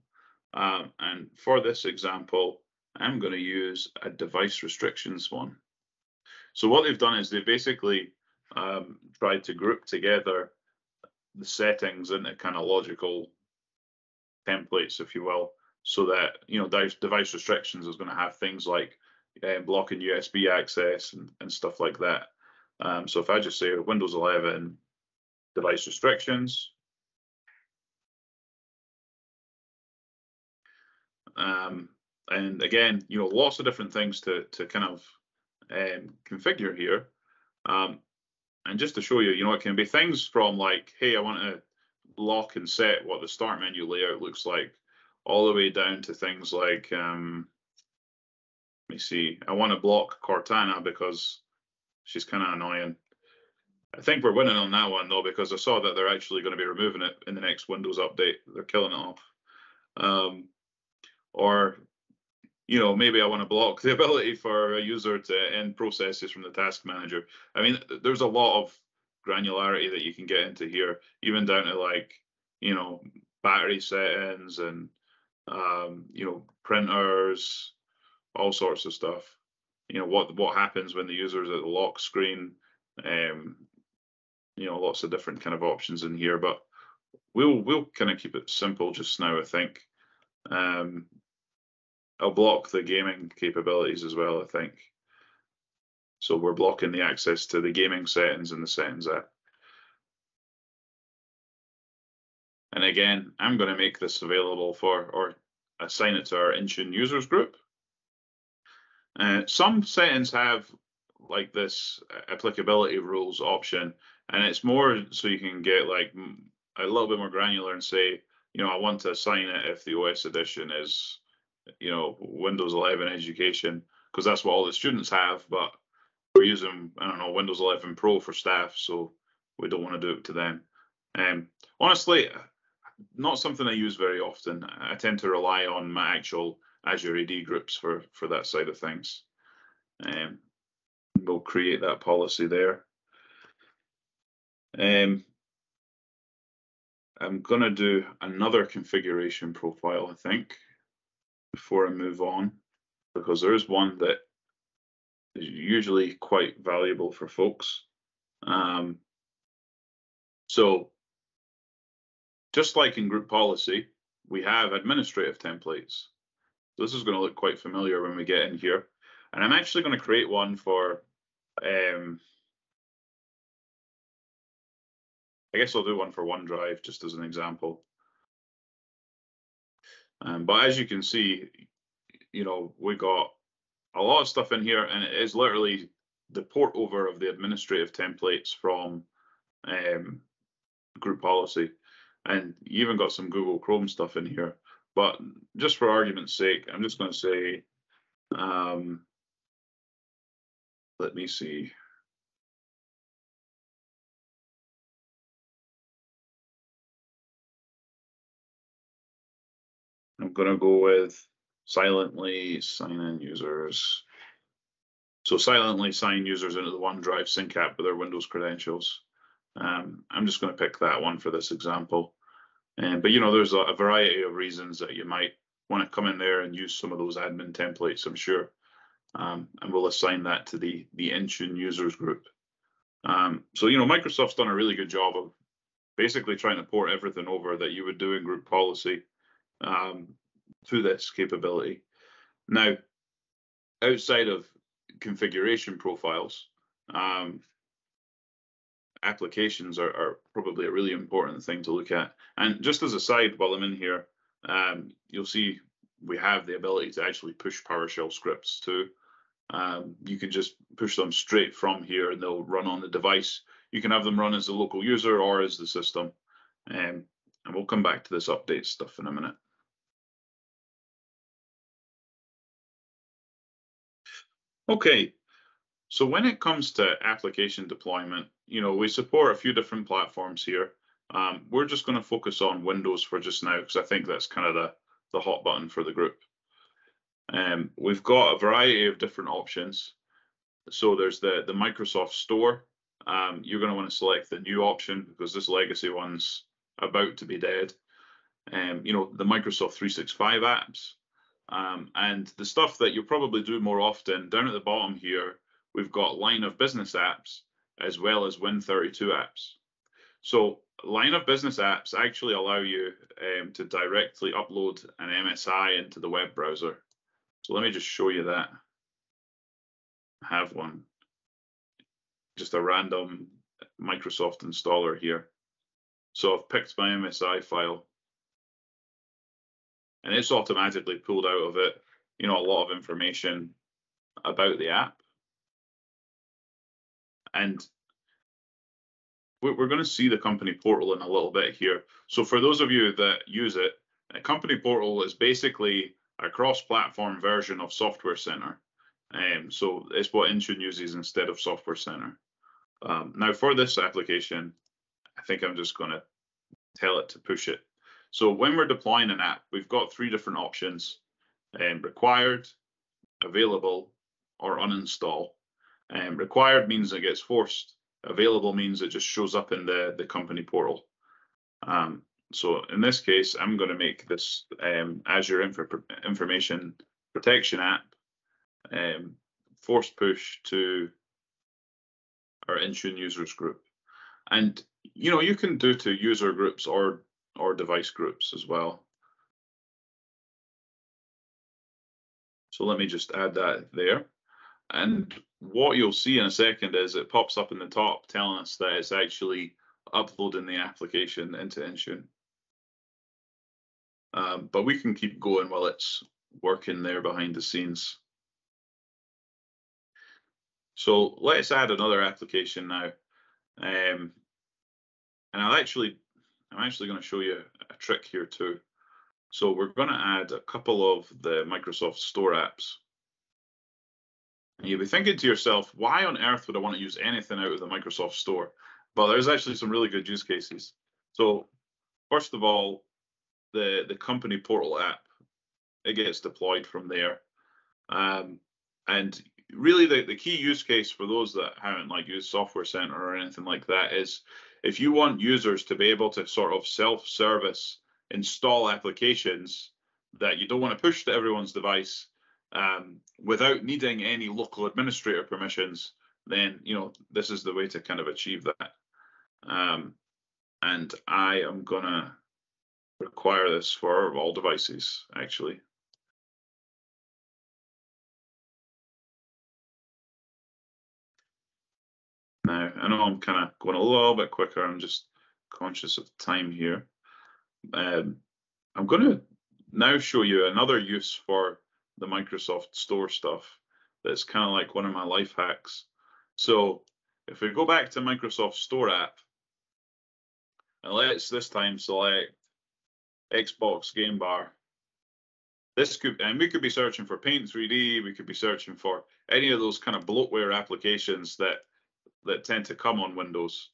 Speaker 1: Um, and for this example, I'm going to use a device restrictions one. So what they've done is they basically um, tried to group together the settings into kind of logical templates, if you will, so that you know device restrictions is going to have things like uh, blocking USB access and, and stuff like that. Um, so if I just say Windows 11 device restrictions, um, and again, you know, lots of different things to to kind of um, configure here. Um, and just to show you, you know, it can be things from like, hey, I want to lock and set what the start menu layout looks like, all the way down to things like, um, let me see, I want to block Cortana because she's kind of annoying. I think we're winning on that one though, because I saw that they're actually going to be removing it in the next Windows update. They're killing it off. Um, or you know, maybe I want to block the ability for a user to end processes from the task manager. I mean, there's a lot of granularity that you can get into here, even down to like, you know, battery settings and, um, you know, printers, all sorts of stuff. You know, what what happens when the user is at the lock screen. Um, you know, lots of different kind of options in here, but we'll we'll kind of keep it simple just now, I think. Um, I'll block the gaming capabilities as well, I think. So we're blocking the access to the gaming settings and the settings app. And again, I'm going to make this available for or assign it to our Intune users group. Uh, some settings have like this applicability rules option, and it's more so you can get like a little bit more granular and say, you know, I want to assign it if the OS edition is you know, Windows 11 education because that's what all the students have. But we're using, I don't know, Windows 11 Pro for staff, so we don't want to do it to them. Um, honestly, not something I use very often. I tend to rely on my actual Azure AD groups for for that side of things. Um, we'll create that policy there. Um, I'm going to do another configuration profile, I think before I move on, because there is one that is usually quite valuable for folks. Um, so just like in group policy, we have administrative templates. So This is going to look quite familiar when we get in here. And I'm actually going to create one for, um, I guess I'll do one for OneDrive just as an example. Um, but as you can see, you know, we got a lot of stuff in here and it is literally the port over of the administrative templates from um, group policy. And you even got some Google Chrome stuff in here. But just for argument's sake, I'm just going to say, um, let me see. I'm going to go with silently sign in users. So silently sign users into the OneDrive sync app with their Windows credentials. Um, I'm just going to pick that one for this example. Um, but you know, there's a, a, variety of reasons that you might want to come in there and use some of those admin templates, I'm sure. Um, and we'll assign that to the, the Intune users group. Um, so, you know, Microsoft's done a really good job of basically trying to port everything over that you would do in group policy um, to this capability. Now, outside of configuration profiles, um, applications are, are, probably a really important thing to look at. And just as a side, while I'm in here, um, you'll see we have the ability to actually push PowerShell scripts too. Um, you can just push them straight from here and they'll run on the device. You can have them run as the local user or as the system. Um, and we'll come back to this update stuff in a minute. Okay, so when it comes to application deployment, you know, we support a few different platforms here. Um, we're just going to focus on Windows for just now because I think that's kind of the, the hot button for the group. Um, we've got a variety of different options. So there's the, the Microsoft Store, um, you're going to want to select the new option because this legacy one's about to be dead. Um, you know, the Microsoft 365 apps. Um, and the stuff that you'll probably do more often, down at the bottom here, we've got line of business apps as well as Win32 apps. So line of business apps actually allow you um, to directly upload an MSI into the web browser. So let me just show you that. I have one, just a random Microsoft installer here. So I've picked my MSI file and it's automatically pulled out of it, you know, a lot of information about the app. And we're going to see the company portal in a little bit here. So for those of you that use it, a company portal is basically a cross-platform version of Software Center. Um, so it's what Intune uses instead of Software Center. Um, now for this application, I think I'm just going to tell it to push it. So when we're deploying an app, we've got three different options, um, required, available, or uninstall. Um, required means it gets forced. Available means it just shows up in the, the company portal. Um, so in this case, I'm going to make this um, Azure Info Information Protection app um, force push to our Intune users group. And you know, you can do to user groups or or device groups as well. So let me just add that there. And what you'll see in a second is it pops up in the top telling us that it's actually uploading the application into Intune. Um, but we can keep going while it's working there behind the scenes. So let's add another application now. Um, and I'll actually, I'm actually going to show you a trick here too. So we're going to add a couple of the Microsoft Store apps. And you'll be thinking to yourself, why on earth would I want to use anything out of the Microsoft Store? But there's actually some really good use cases. So first of all, the, the company portal app, it gets deployed from there. Um, and really the, the key use case for those that haven't like used Software Center or anything like that is if you want users to be able to sort of self-service install applications that you don't want to push to everyone's device um, without needing any local administrator permissions, then you know this is the way to kind of achieve that. Um, and I am gonna require this for all devices actually. Now, I know I'm kind of going a little bit quicker. I'm just conscious of time here. Um, I'm going to now show you another use for the Microsoft Store stuff that's kind of like one of my life hacks. So if we go back to Microsoft Store app, and let's this time select Xbox Game Bar. This could, and we could be searching for Paint 3D, we could be searching for any of those kind of bloatware applications that that tend to come on Windows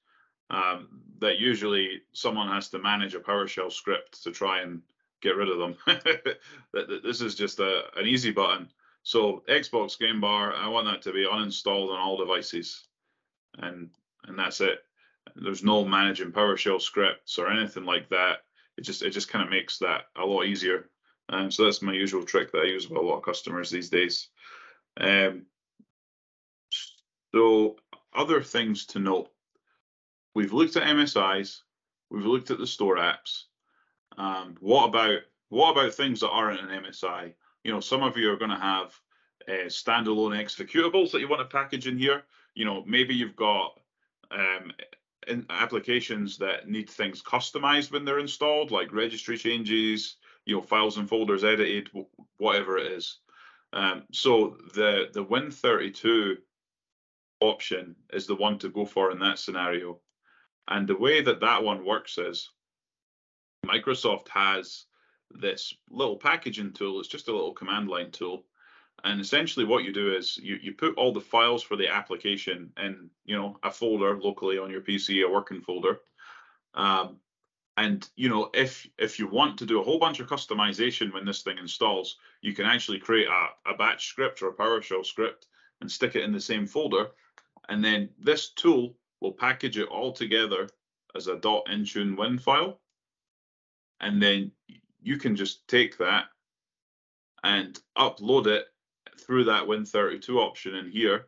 Speaker 1: um, that usually someone has to manage a PowerShell script to try and get rid of them. this is just a, an easy button. So Xbox Game Bar, I want that to be uninstalled on all devices, and and that's it. There's no managing PowerShell scripts or anything like that. It just it just kind of makes that a lot easier. Um, so that's my usual trick that I use with a lot of customers these days. Um, so other things to note. We've looked at MSIs, we've looked at the store apps. Um, what about what about things that aren't an MSI? You know, some of you are going to have uh, standalone executables that you want to package in here. You know, maybe you've got um, applications that need things customized when they're installed, like registry changes, you know, files and folders edited, whatever it is. Um, so the the Win32 option is the one to go for in that scenario. And the way that that one works is Microsoft has this little packaging tool. It's just a little command line tool. And essentially what you do is you, you put all the files for the application in, you know, a folder locally on your PC, a working folder. Um, and you know, if if you want to do a whole bunch of customization when this thing installs, you can actually create a, a batch script or a PowerShell script and stick it in the same folder and then this tool will package it all together as a .intunewin file. And then you can just take that and upload it through that Win32 option in here.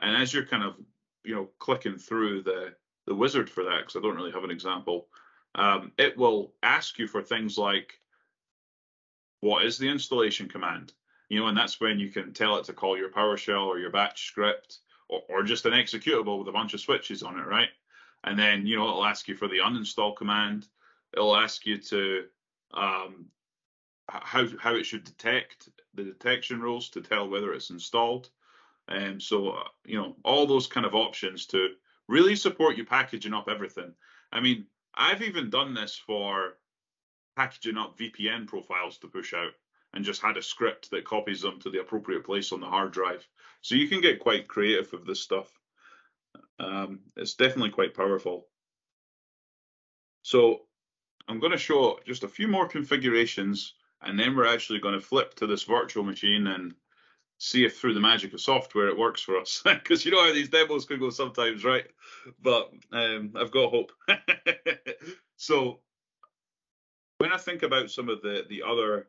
Speaker 1: And as you're kind of, you know, clicking through the, the wizard for that, because I don't really have an example, um, it will ask you for things like, what is the installation command? You know, and that's when you can tell it to call your PowerShell or your batch script or, or just an executable with a bunch of switches on it, right? And then, you know, it'll ask you for the uninstall command. It'll ask you to um, how how it should detect the detection rules to tell whether it's installed. And um, so, uh, you know, all those kind of options to really support you packaging up everything. I mean, I've even done this for packaging up VPN profiles to push out and just had a script that copies them to the appropriate place on the hard drive. So you can get quite creative with this stuff. Um, it's definitely quite powerful. So I'm going to show just a few more configurations and then we're actually going to flip to this virtual machine and see if through the magic of software it works for us. Because you know how these demos can go sometimes, right? But um, I've got hope. so when I think about some of the the other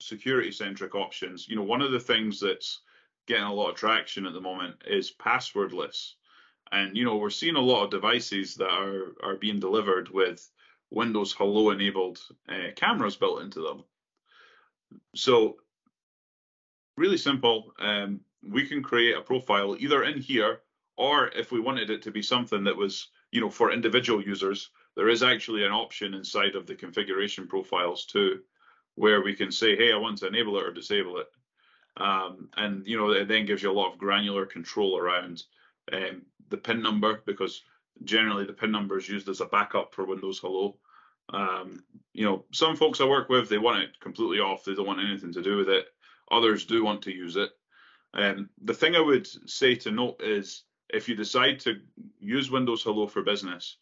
Speaker 1: security centric options, you know, one of the things that's getting a lot of traction at the moment is passwordless. And you know, we're seeing a lot of devices that are are being delivered with Windows Hello enabled uh, cameras built into them. So really simple. Um, we can create a profile either in here or if we wanted it to be something that was, you know, for individual users, there is actually an option inside of the configuration profiles too, where we can say, hey, I want to enable it or disable it. Um, and, you know, it then gives you a lot of granular control around um, the PIN number because generally the PIN number is used as a backup for Windows Hello. Um, you know, some folks I work with, they want it completely off. They don't want anything to do with it. Others do want to use it. Um, the thing I would say to note is if you decide to use Windows Hello for Business,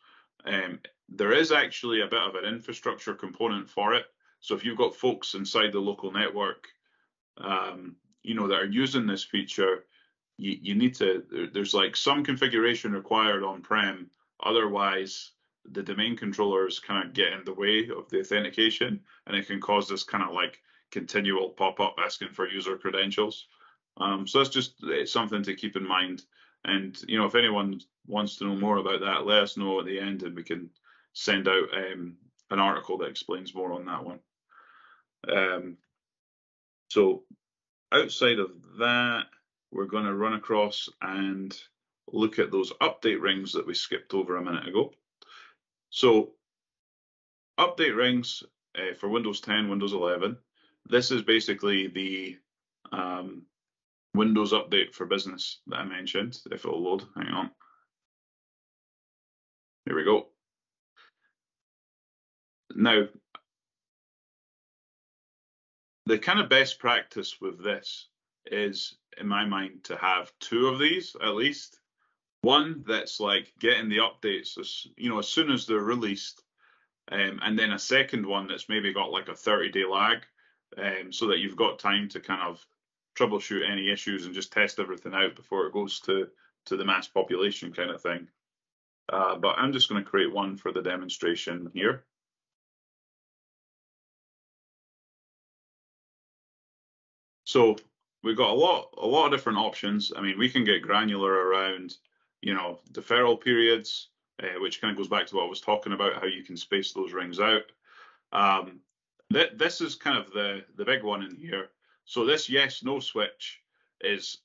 Speaker 1: um, there is actually a bit of an infrastructure component for it. So if you've got folks inside the local network, um, you know, that are using this feature, you, you need to, there's like some configuration required on-prem. Otherwise, the domain controllers kind of get in the way of the authentication and it can cause this kind of like continual pop-up asking for user credentials. Um, so that's just something to keep in mind. And you know, if anyone wants to know more about that, let us know at the end, and we can send out um, an article that explains more on that one. Um, so outside of that, we're going to run across and look at those update rings that we skipped over a minute ago. So update rings uh, for Windows 10, Windows 11. This is basically the um, Windows update for business that I mentioned. If it'll load, hang on. Here we go. Now, the kind of best practice with this is, in my mind, to have two of these at least. One that's like getting the updates as you know as soon as they're released um, and then a second one that's maybe got like a 30 day lag um, so that you've got time to kind of troubleshoot any issues and just test everything out before it goes to to the mass population kind of thing. Uh, but i'm just going to create one for the demonstration here. So we've got a lot a lot of different options i mean we can get granular around you know, deferral periods, uh, which kind of goes back to what I was talking about, how you can space those rings out. Um, th this is kind of the, the big one in here. So this yes, no switch is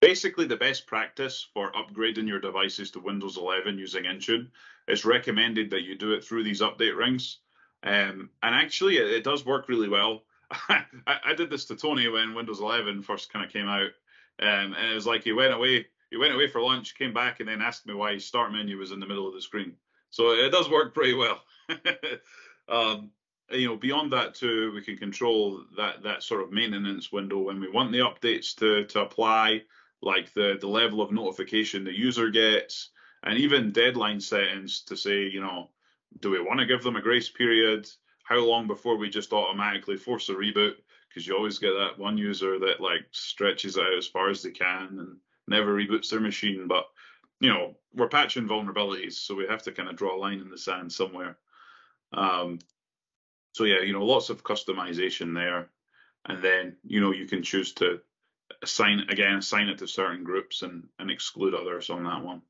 Speaker 1: basically the best practice for upgrading your devices to Windows 11 using Intune. It's recommended that you do it through these update rings. Um, and actually, it, it, does work really well. I, I, did this to Tony when Windows 11 first kind of came out. Um, and it was like he went away he went away for lunch, came back, and then asked me why his start menu was in the middle of the screen. So it does work pretty well. um, you know, beyond that too, we can control that that sort of maintenance window when we want the updates to to apply, like the the level of notification the user gets, and even deadline settings to say, you know, do we want to give them a grace period? How long before we just automatically force a reboot? Because you always get that one user that like stretches out as far as they can and never reboots their machine. But you know, we're patching vulnerabilities, so we have to kind of draw a line in the sand somewhere. Um, so yeah, you know, lots of customization there, and then you know you can choose to assign again assign it to certain groups and and exclude others on that one.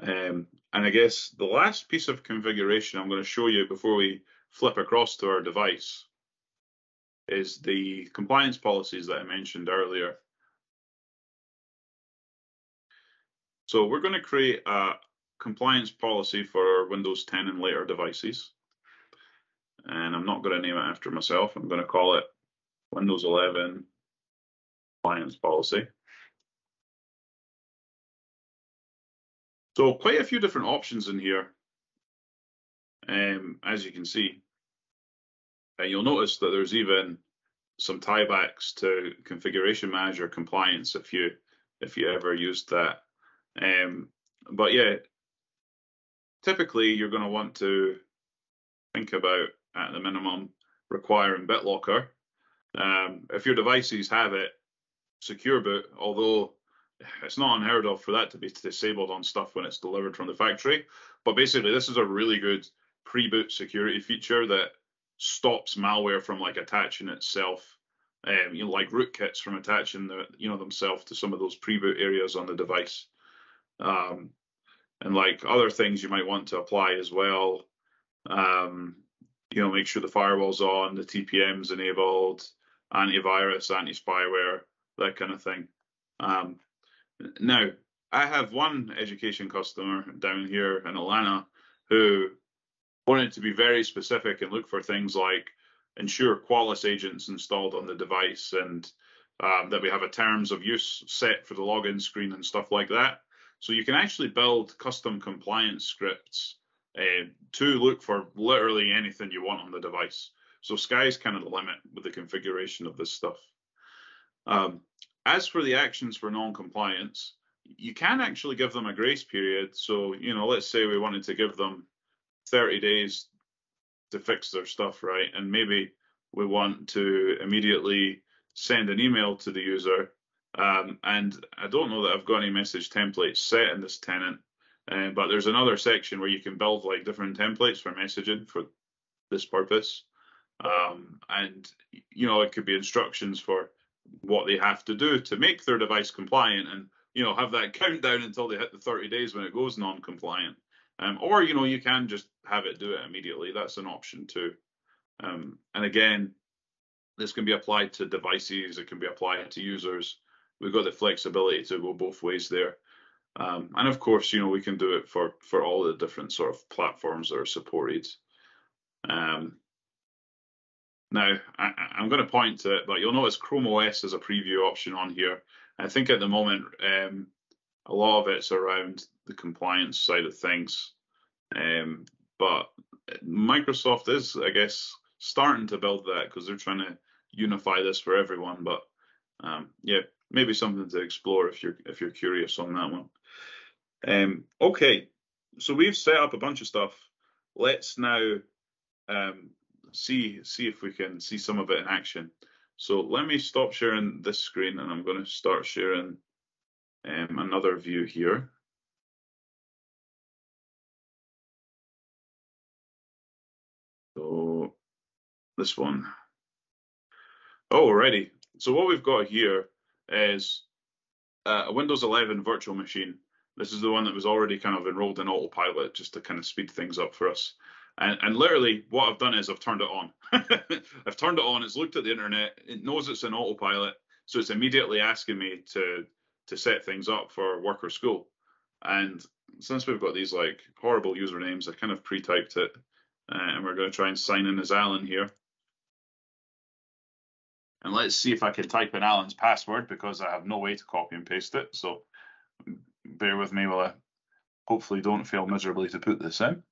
Speaker 1: Um, and I guess the last piece of configuration I'm going to show you before we flip across to our device is the compliance policies that I mentioned earlier. So we're going to create a compliance policy for our Windows 10 and later devices. And I'm not going to name it after myself. I'm going to call it Windows 11 compliance policy. So quite a few different options in here, um, as you can see. And you'll notice that there's even some tiebacks to configuration manager compliance if you if you ever used that. Um, but yeah, typically you're going to want to think about at the minimum requiring BitLocker. Um, if your devices have it, secure boot, although it's not unheard of for that to be disabled on stuff when it's delivered from the factory. But basically, this is a really good pre-boot security feature that stops malware from like attaching itself, um, you know, like rootkits from attaching the, you know, themselves to some of those pre-boot areas on the device. Um, and like other things you might want to apply as well. Um, you know, make sure the firewall's on, the TPM's enabled, antivirus, anti-spyware, that kind of thing. Um, now, I have one education customer down here in Atlanta who wanted to be very specific and look for things like ensure Qualys agents installed on the device and um, that we have a terms of use set for the login screen and stuff like that. So you can actually build custom compliance scripts uh, to look for literally anything you want on the device. So sky's kind of the limit with the configuration of this stuff. Um, as for the actions for non-compliance, you can actually give them a grace period. So, you know, let's say we wanted to give them 30 days to fix their stuff, right? And maybe we want to immediately send an email to the user. Um, and I don't know that I've got any message templates set in this tenant, uh, but there's another section where you can build like different templates for messaging for this purpose. Um, and, you know, it could be instructions for what they have to do to make their device compliant and you know have that countdown until they hit the 30 days when it goes non-compliant. Um, or you know you can just have it do it immediately. That's an option too. Um, and again this can be applied to devices it can be applied to users. We've got the flexibility to go both ways there. Um, and of course you know we can do it for for all the different sort of platforms that are supported. Um, now, I, am going to point to it, but you'll notice Chrome OS has a preview option on here. I think at the moment, um, a lot of it's around the compliance side of things. Um, but Microsoft is, I guess, starting to build that because they're trying to unify this for everyone. But um, yeah, maybe something to explore if you're if you're curious on that one. Um, okay, so we've set up a bunch of stuff. Let's now um, see see if we can see some of it in action. So let me stop sharing this screen and I'm going to start sharing um, another view here. So this one. Alrighty. So what we've got here is uh, a Windows 11 virtual machine. This is the one that was already kind of enrolled in autopilot just to kind of speed things up for us. And, and literally, what I've done is I've turned it on. I've turned it on. It's looked at the internet. It knows it's an autopilot, so it's immediately asking me to to set things up for work or school. And since we've got these like horrible usernames, I kind of pre-typed it, uh, and we're going to try and sign in as Alan here. And let's see if I can type in Alan's password because I have no way to copy and paste it. So bear with me while I hopefully don't fail miserably to put this in.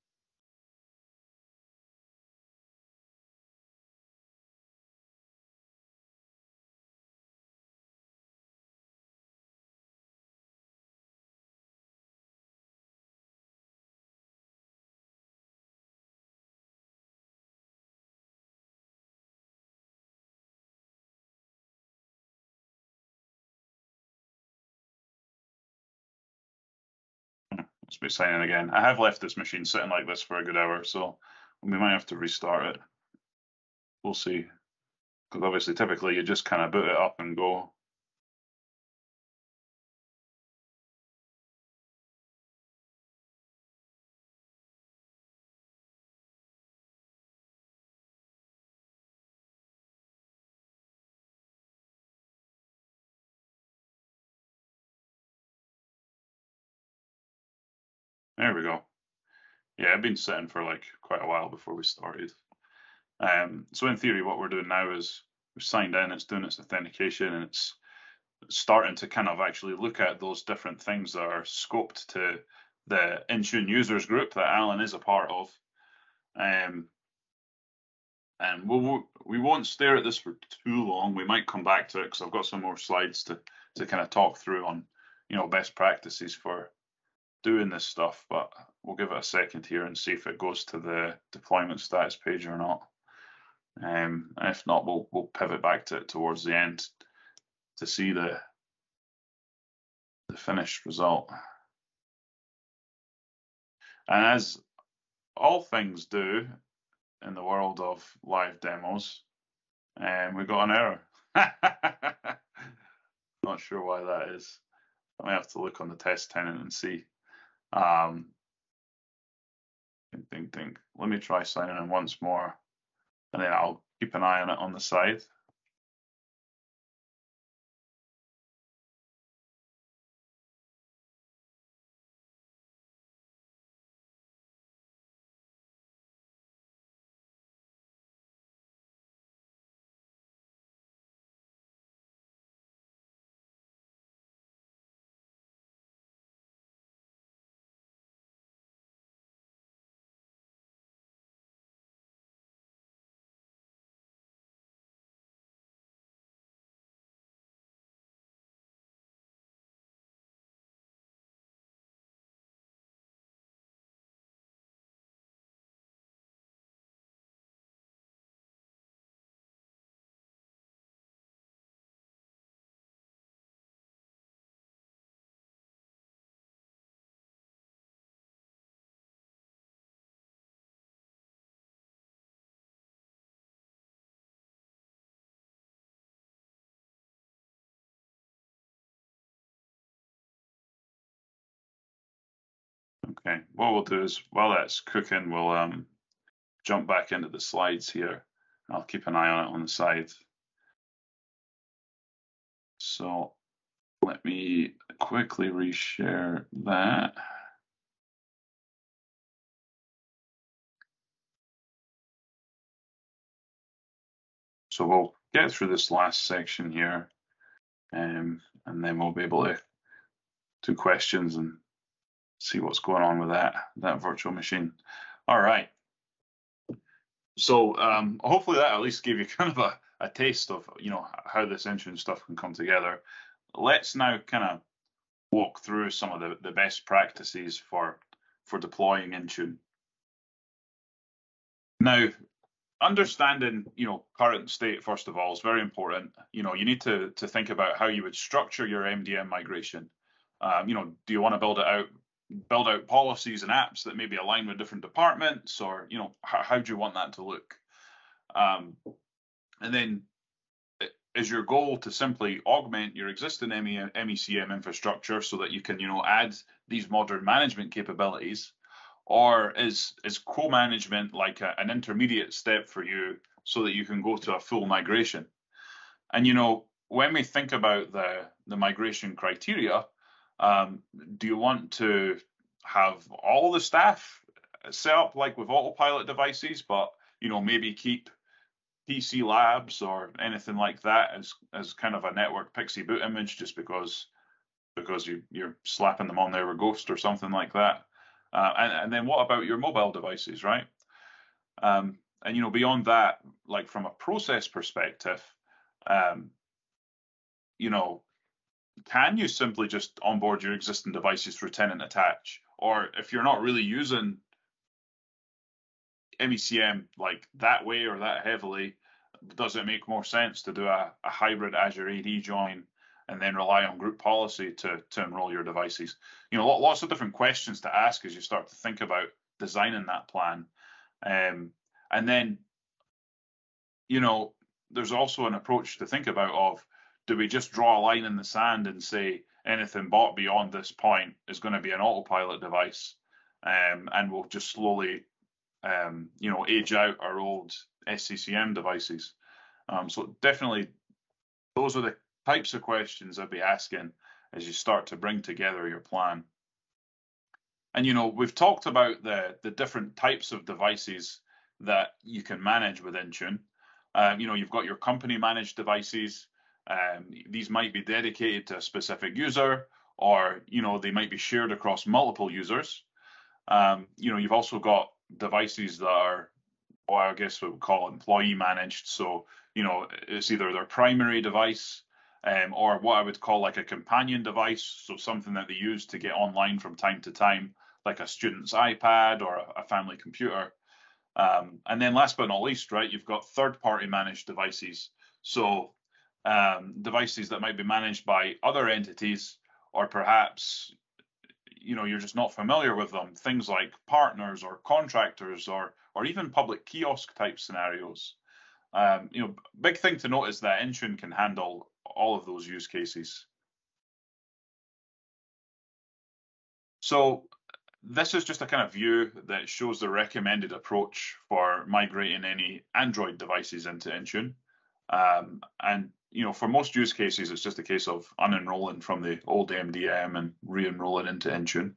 Speaker 1: Be signing again. I have left this machine sitting like this for a good hour, so we might have to restart it. We'll see. Because obviously, typically, you just kind of boot it up and go. There we go. Yeah, I've been sitting for like quite a while before we started. Um, so in theory, what we're doing now is we've signed in, it's doing its authentication, and it's starting to kind of actually look at those different things that are scoped to the Intune users group that Alan is a part of. Um, and we'll, we won't stare at this for too long. We might come back to it because I've got some more slides to to kind of talk through on, you know, best practices for doing this stuff, but we'll give it a second here and see if it goes to the deployment status page or not. Um, and if not, we'll we'll pivot back to it towards the end to see the the finished result. And as all things do in the world of live demos, um, we got an error. Not sure why that is. I may have to look on the test tenant and see. Um, think, think, think. Let me try signing in once more, and then I'll keep an eye on it on the side. Okay, what we'll do is while that's cooking, we'll um, jump back into the slides here. I'll keep an eye on it on the side. So let me quickly reshare that. So we'll get through this last section here, um, and then we'll be able to do questions and see what's going on with that that virtual machine. All right. So um, hopefully that at least gave you kind of a, a taste of you know how this Intune stuff can come together. Let's now kind of walk through some of the, the best practices for for deploying Intune. Now, understanding you know current state first of all is very important. You know you need to to think about how you would structure your MDM migration. Um, you know, do you want to build it out build out policies and apps that maybe align with different departments or you know how, how do you want that to look? Um, and then is your goal to simply augment your existing ME, MECM infrastructure so that you can you know add these modern management capabilities? Or is is co-management like a, an intermediate step for you so that you can go to a full migration? And you know when we think about the the migration criteria um, do you want to have all the staff set up like with autopilot devices, but you know maybe keep PC labs or anything like that as as kind of a network PXE boot image, just because because you you're slapping them on there with Ghost or something like that. Uh, and and then what about your mobile devices, right? Um, and you know beyond that, like from a process perspective, um, you know can you simply just onboard your existing devices through tenant attach? Or if you're not really using MECM like that way or that heavily, does it make more sense to do a, a hybrid Azure AD join and then rely on group policy to to enroll your devices. You know, lots of different questions to ask as you start to think about designing that plan. Um, and then, you know, there's also an approach to think about of do we just draw a line in the sand and say anything bought beyond this point is going to be an autopilot device, um, and we'll just slowly, um, you know, age out our old SCCM devices. Um, so definitely, those are the types of questions I'd be asking as you start to bring together your plan. And you know, we've talked about the the different types of devices that you can manage with Intune. Um, you know, you've got your company managed devices. Um, these might be dedicated to a specific user, or you know, they might be shared across multiple users. Um, you know, you've also got devices that are, I guess we would call employee managed. So, you know, it's either their primary device um, or what I would call like a companion device. So something that they use to get online from time to time, like a student's iPad or a, family computer. Um, and then last but not least, right, you've got third party managed devices. So um, devices that might be managed by other entities or perhaps you know you're just not familiar with them. Things like partners or contractors or or even public kiosk type scenarios. Um, you know big thing to note is that intune can handle all of those use cases. So this is just a kind of view that shows the recommended approach for migrating any android devices into intune. Um, and you know, for most use cases, it's just a case of unenrolling from the old MDM and re-enrolling into Intune.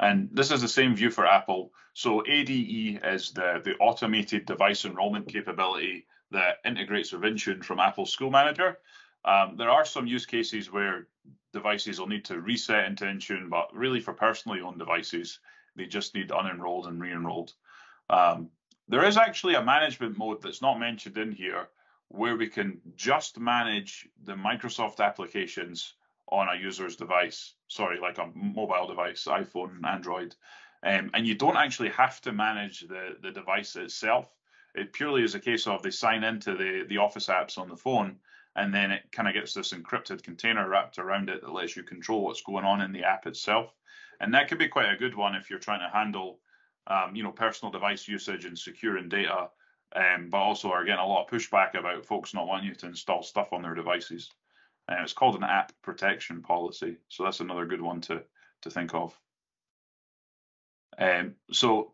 Speaker 1: And this is the same view for Apple. So ADE is the, the automated device enrollment capability that integrates with Intune from Apple School Manager. Um, there are some use cases where devices will need to reset into Intune, but really for personally owned devices, they just need unenrolled and re-enrolled. Um, there is actually a management mode that's not mentioned in here where we can just manage the Microsoft applications on a user's device, sorry, like a mobile device, iPhone, Android. Um, and you don't actually have to manage the, the device itself. It purely is a case of they sign into the, the Office apps on the phone, and then it kind of gets this encrypted container wrapped around it that lets you control what's going on in the app itself. And that could be quite a good one if you're trying to handle um, you know, personal device usage and securing data, um, but also are getting a lot of pushback about folks not wanting you to install stuff on their devices. And it's called an app protection policy, so that's another good one to to think of. Um, so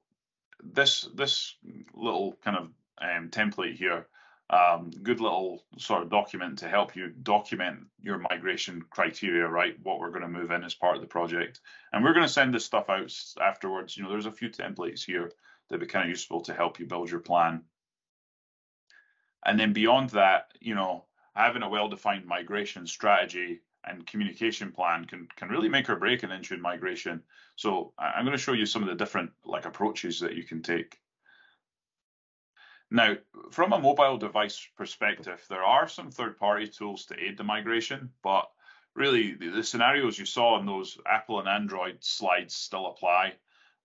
Speaker 1: this this little kind of um, template here um, good little sort of document to help you document your migration criteria, right? What we're going to move in as part of the project. And we're going to send this stuff out afterwards. You know, there's a few templates here that be kind of useful to help you build your plan. And then beyond that, you know, having a well-defined migration strategy and communication plan can can really make or break an Intune migration. So I'm going to show you some of the different like approaches that you can take. Now, from a mobile device perspective, there are some third-party tools to aid the migration, but really the, the, scenarios you saw in those Apple and Android slides still apply.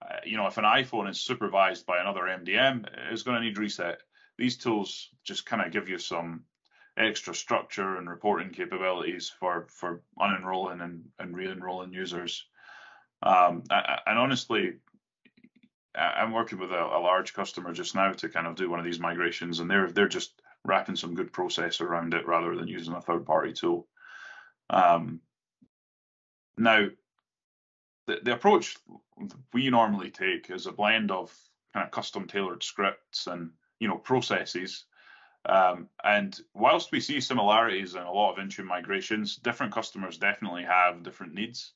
Speaker 1: Uh, you know, if an iPhone is supervised by another MDM, it's going to need reset. These tools just kind of give you some extra structure and reporting capabilities for for unenrolling and, and re-enrolling users. Um, and honestly, I'm working with a, a, large customer just now to kind of do one of these migrations, and they're they're just wrapping some good process around it rather than using a third party tool. Um, now, the, the approach we normally take is a blend of kind of custom tailored scripts and you know processes. Um, and whilst we see similarities in a lot of Intune migrations, different customers definitely have different needs.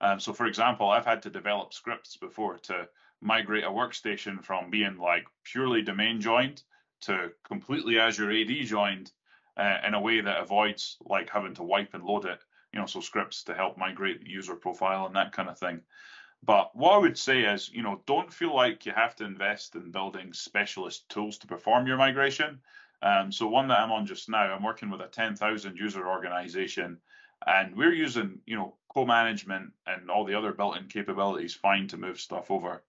Speaker 1: Um, so, for example, I've had to develop scripts before to migrate a workstation from being like purely domain joined to completely Azure AD joined uh, in a way that avoids like having to wipe and load it, you know, so scripts to help migrate the user profile and that kind of thing. But what I would say is, you know, don't feel like you have to invest in building specialist tools to perform your migration. Um, so one that I'm on just now, I'm working with a 10,000 user organization, and we're using, you know, co-management and all the other built-in capabilities fine to move stuff over.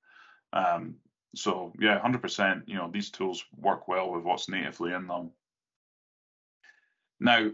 Speaker 1: Um, so yeah, 100%, you know, these tools work well with what's natively in them. Now,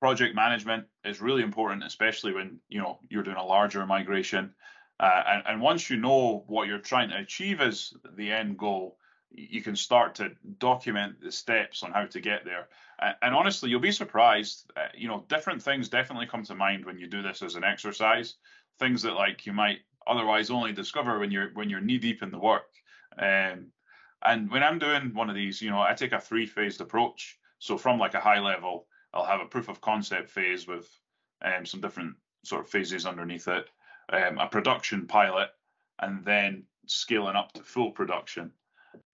Speaker 1: project management is really important, especially when you know you're doing a larger migration. Uh, and, and once you know what you're trying to achieve as the end goal, you can start to document the steps on how to get there. And, and honestly, you'll be surprised. Uh, you know, different things definitely come to mind when you do this as an exercise. Things that like you might otherwise only discover when you're when you're knee deep in the work. Um, and when I'm doing one of these, you know, I take a three phased approach. So from like a high level, I'll have a proof of concept phase with um, some different sort of phases underneath it, um, a production pilot, and then scaling up to full production.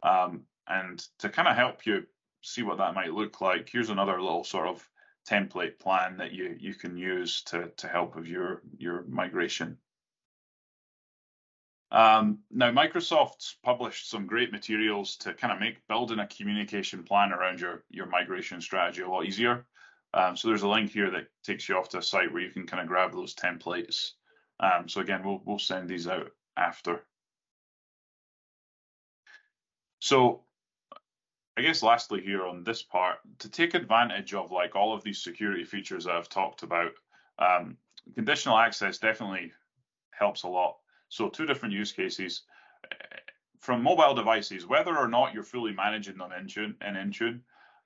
Speaker 1: Um, and to kind of help you see what that might look like, here's another little sort of template plan that you you can use to to help with your your migration. Um, now, Microsoft's published some great materials to kind of make building a communication plan around your your migration strategy a lot easier. Um, so there's a link here that takes you off to a site where you can kind of grab those templates. Um, so again, we'll we'll send these out after. So I guess lastly here on this part, to take advantage of like all of these security features that I've talked about, um, conditional access definitely helps a lot. So two different use cases from mobile devices, whether or not you're fully managing them in Intune, in Intune,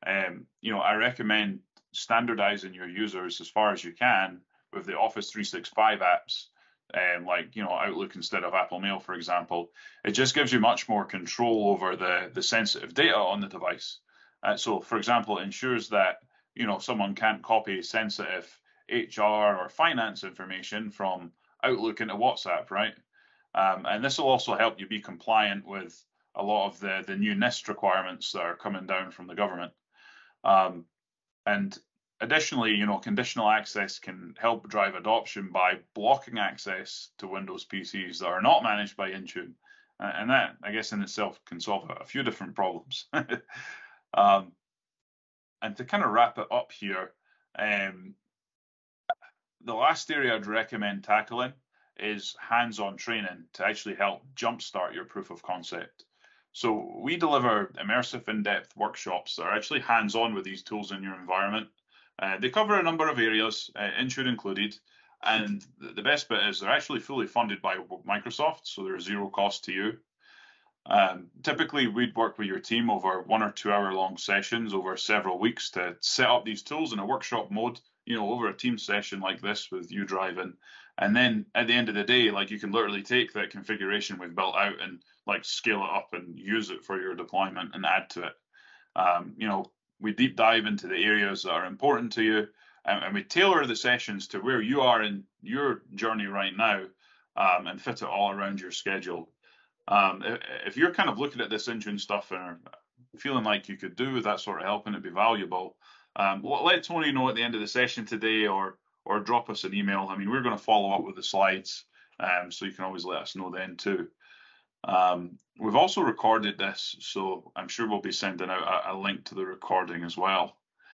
Speaker 1: um, you know, I recommend standardizing your users as far as you can with the Office 365 apps um, like you know Outlook instead of Apple Mail, for example, it just gives you much more control over the the sensitive data on the device. Uh, so, for example, it ensures that you know someone can't copy sensitive HR or finance information from Outlook into WhatsApp, right? Um, and this will also help you be compliant with a lot of the the new NIST requirements that are coming down from the government. Um, and Additionally, you know, conditional access can help drive adoption by blocking access to Windows PCs that are not managed by Intune. And that, I guess, in itself can solve a few different problems. um, and to kind of wrap it up here, um, the last area I'd recommend tackling is hands-on training to actually help jumpstart your proof of concept. So we deliver immersive in-depth workshops that are actually hands-on with these tools in your environment uh, they cover a number of areas, uh, Intune included, and the best bit is they're actually fully funded by Microsoft, so they're zero cost to you. Um, typically, we'd work with your team over one or two hour long sessions over several weeks to set up these tools in a workshop mode, you know, over a team session like this with you driving. And then at the end of the day, like you can literally take that configuration we've built out and like scale it up and use it for your deployment and add to it. Um, you know, we deep dive into the areas that are important to you, and, and we tailor the sessions to where you are in your journey right now, um, and fit it all around your schedule. Um, if, you're kind of looking at this Intune stuff and feeling like you could do with that sort of help and it'd be valuable, um, let Tony know at the end of the session today, or or drop us an email. I mean, we're going to follow up with the slides, um, so you can always let us know then too. Um, we've also recorded this, so I'm sure we'll be sending out a, a link to the recording as well.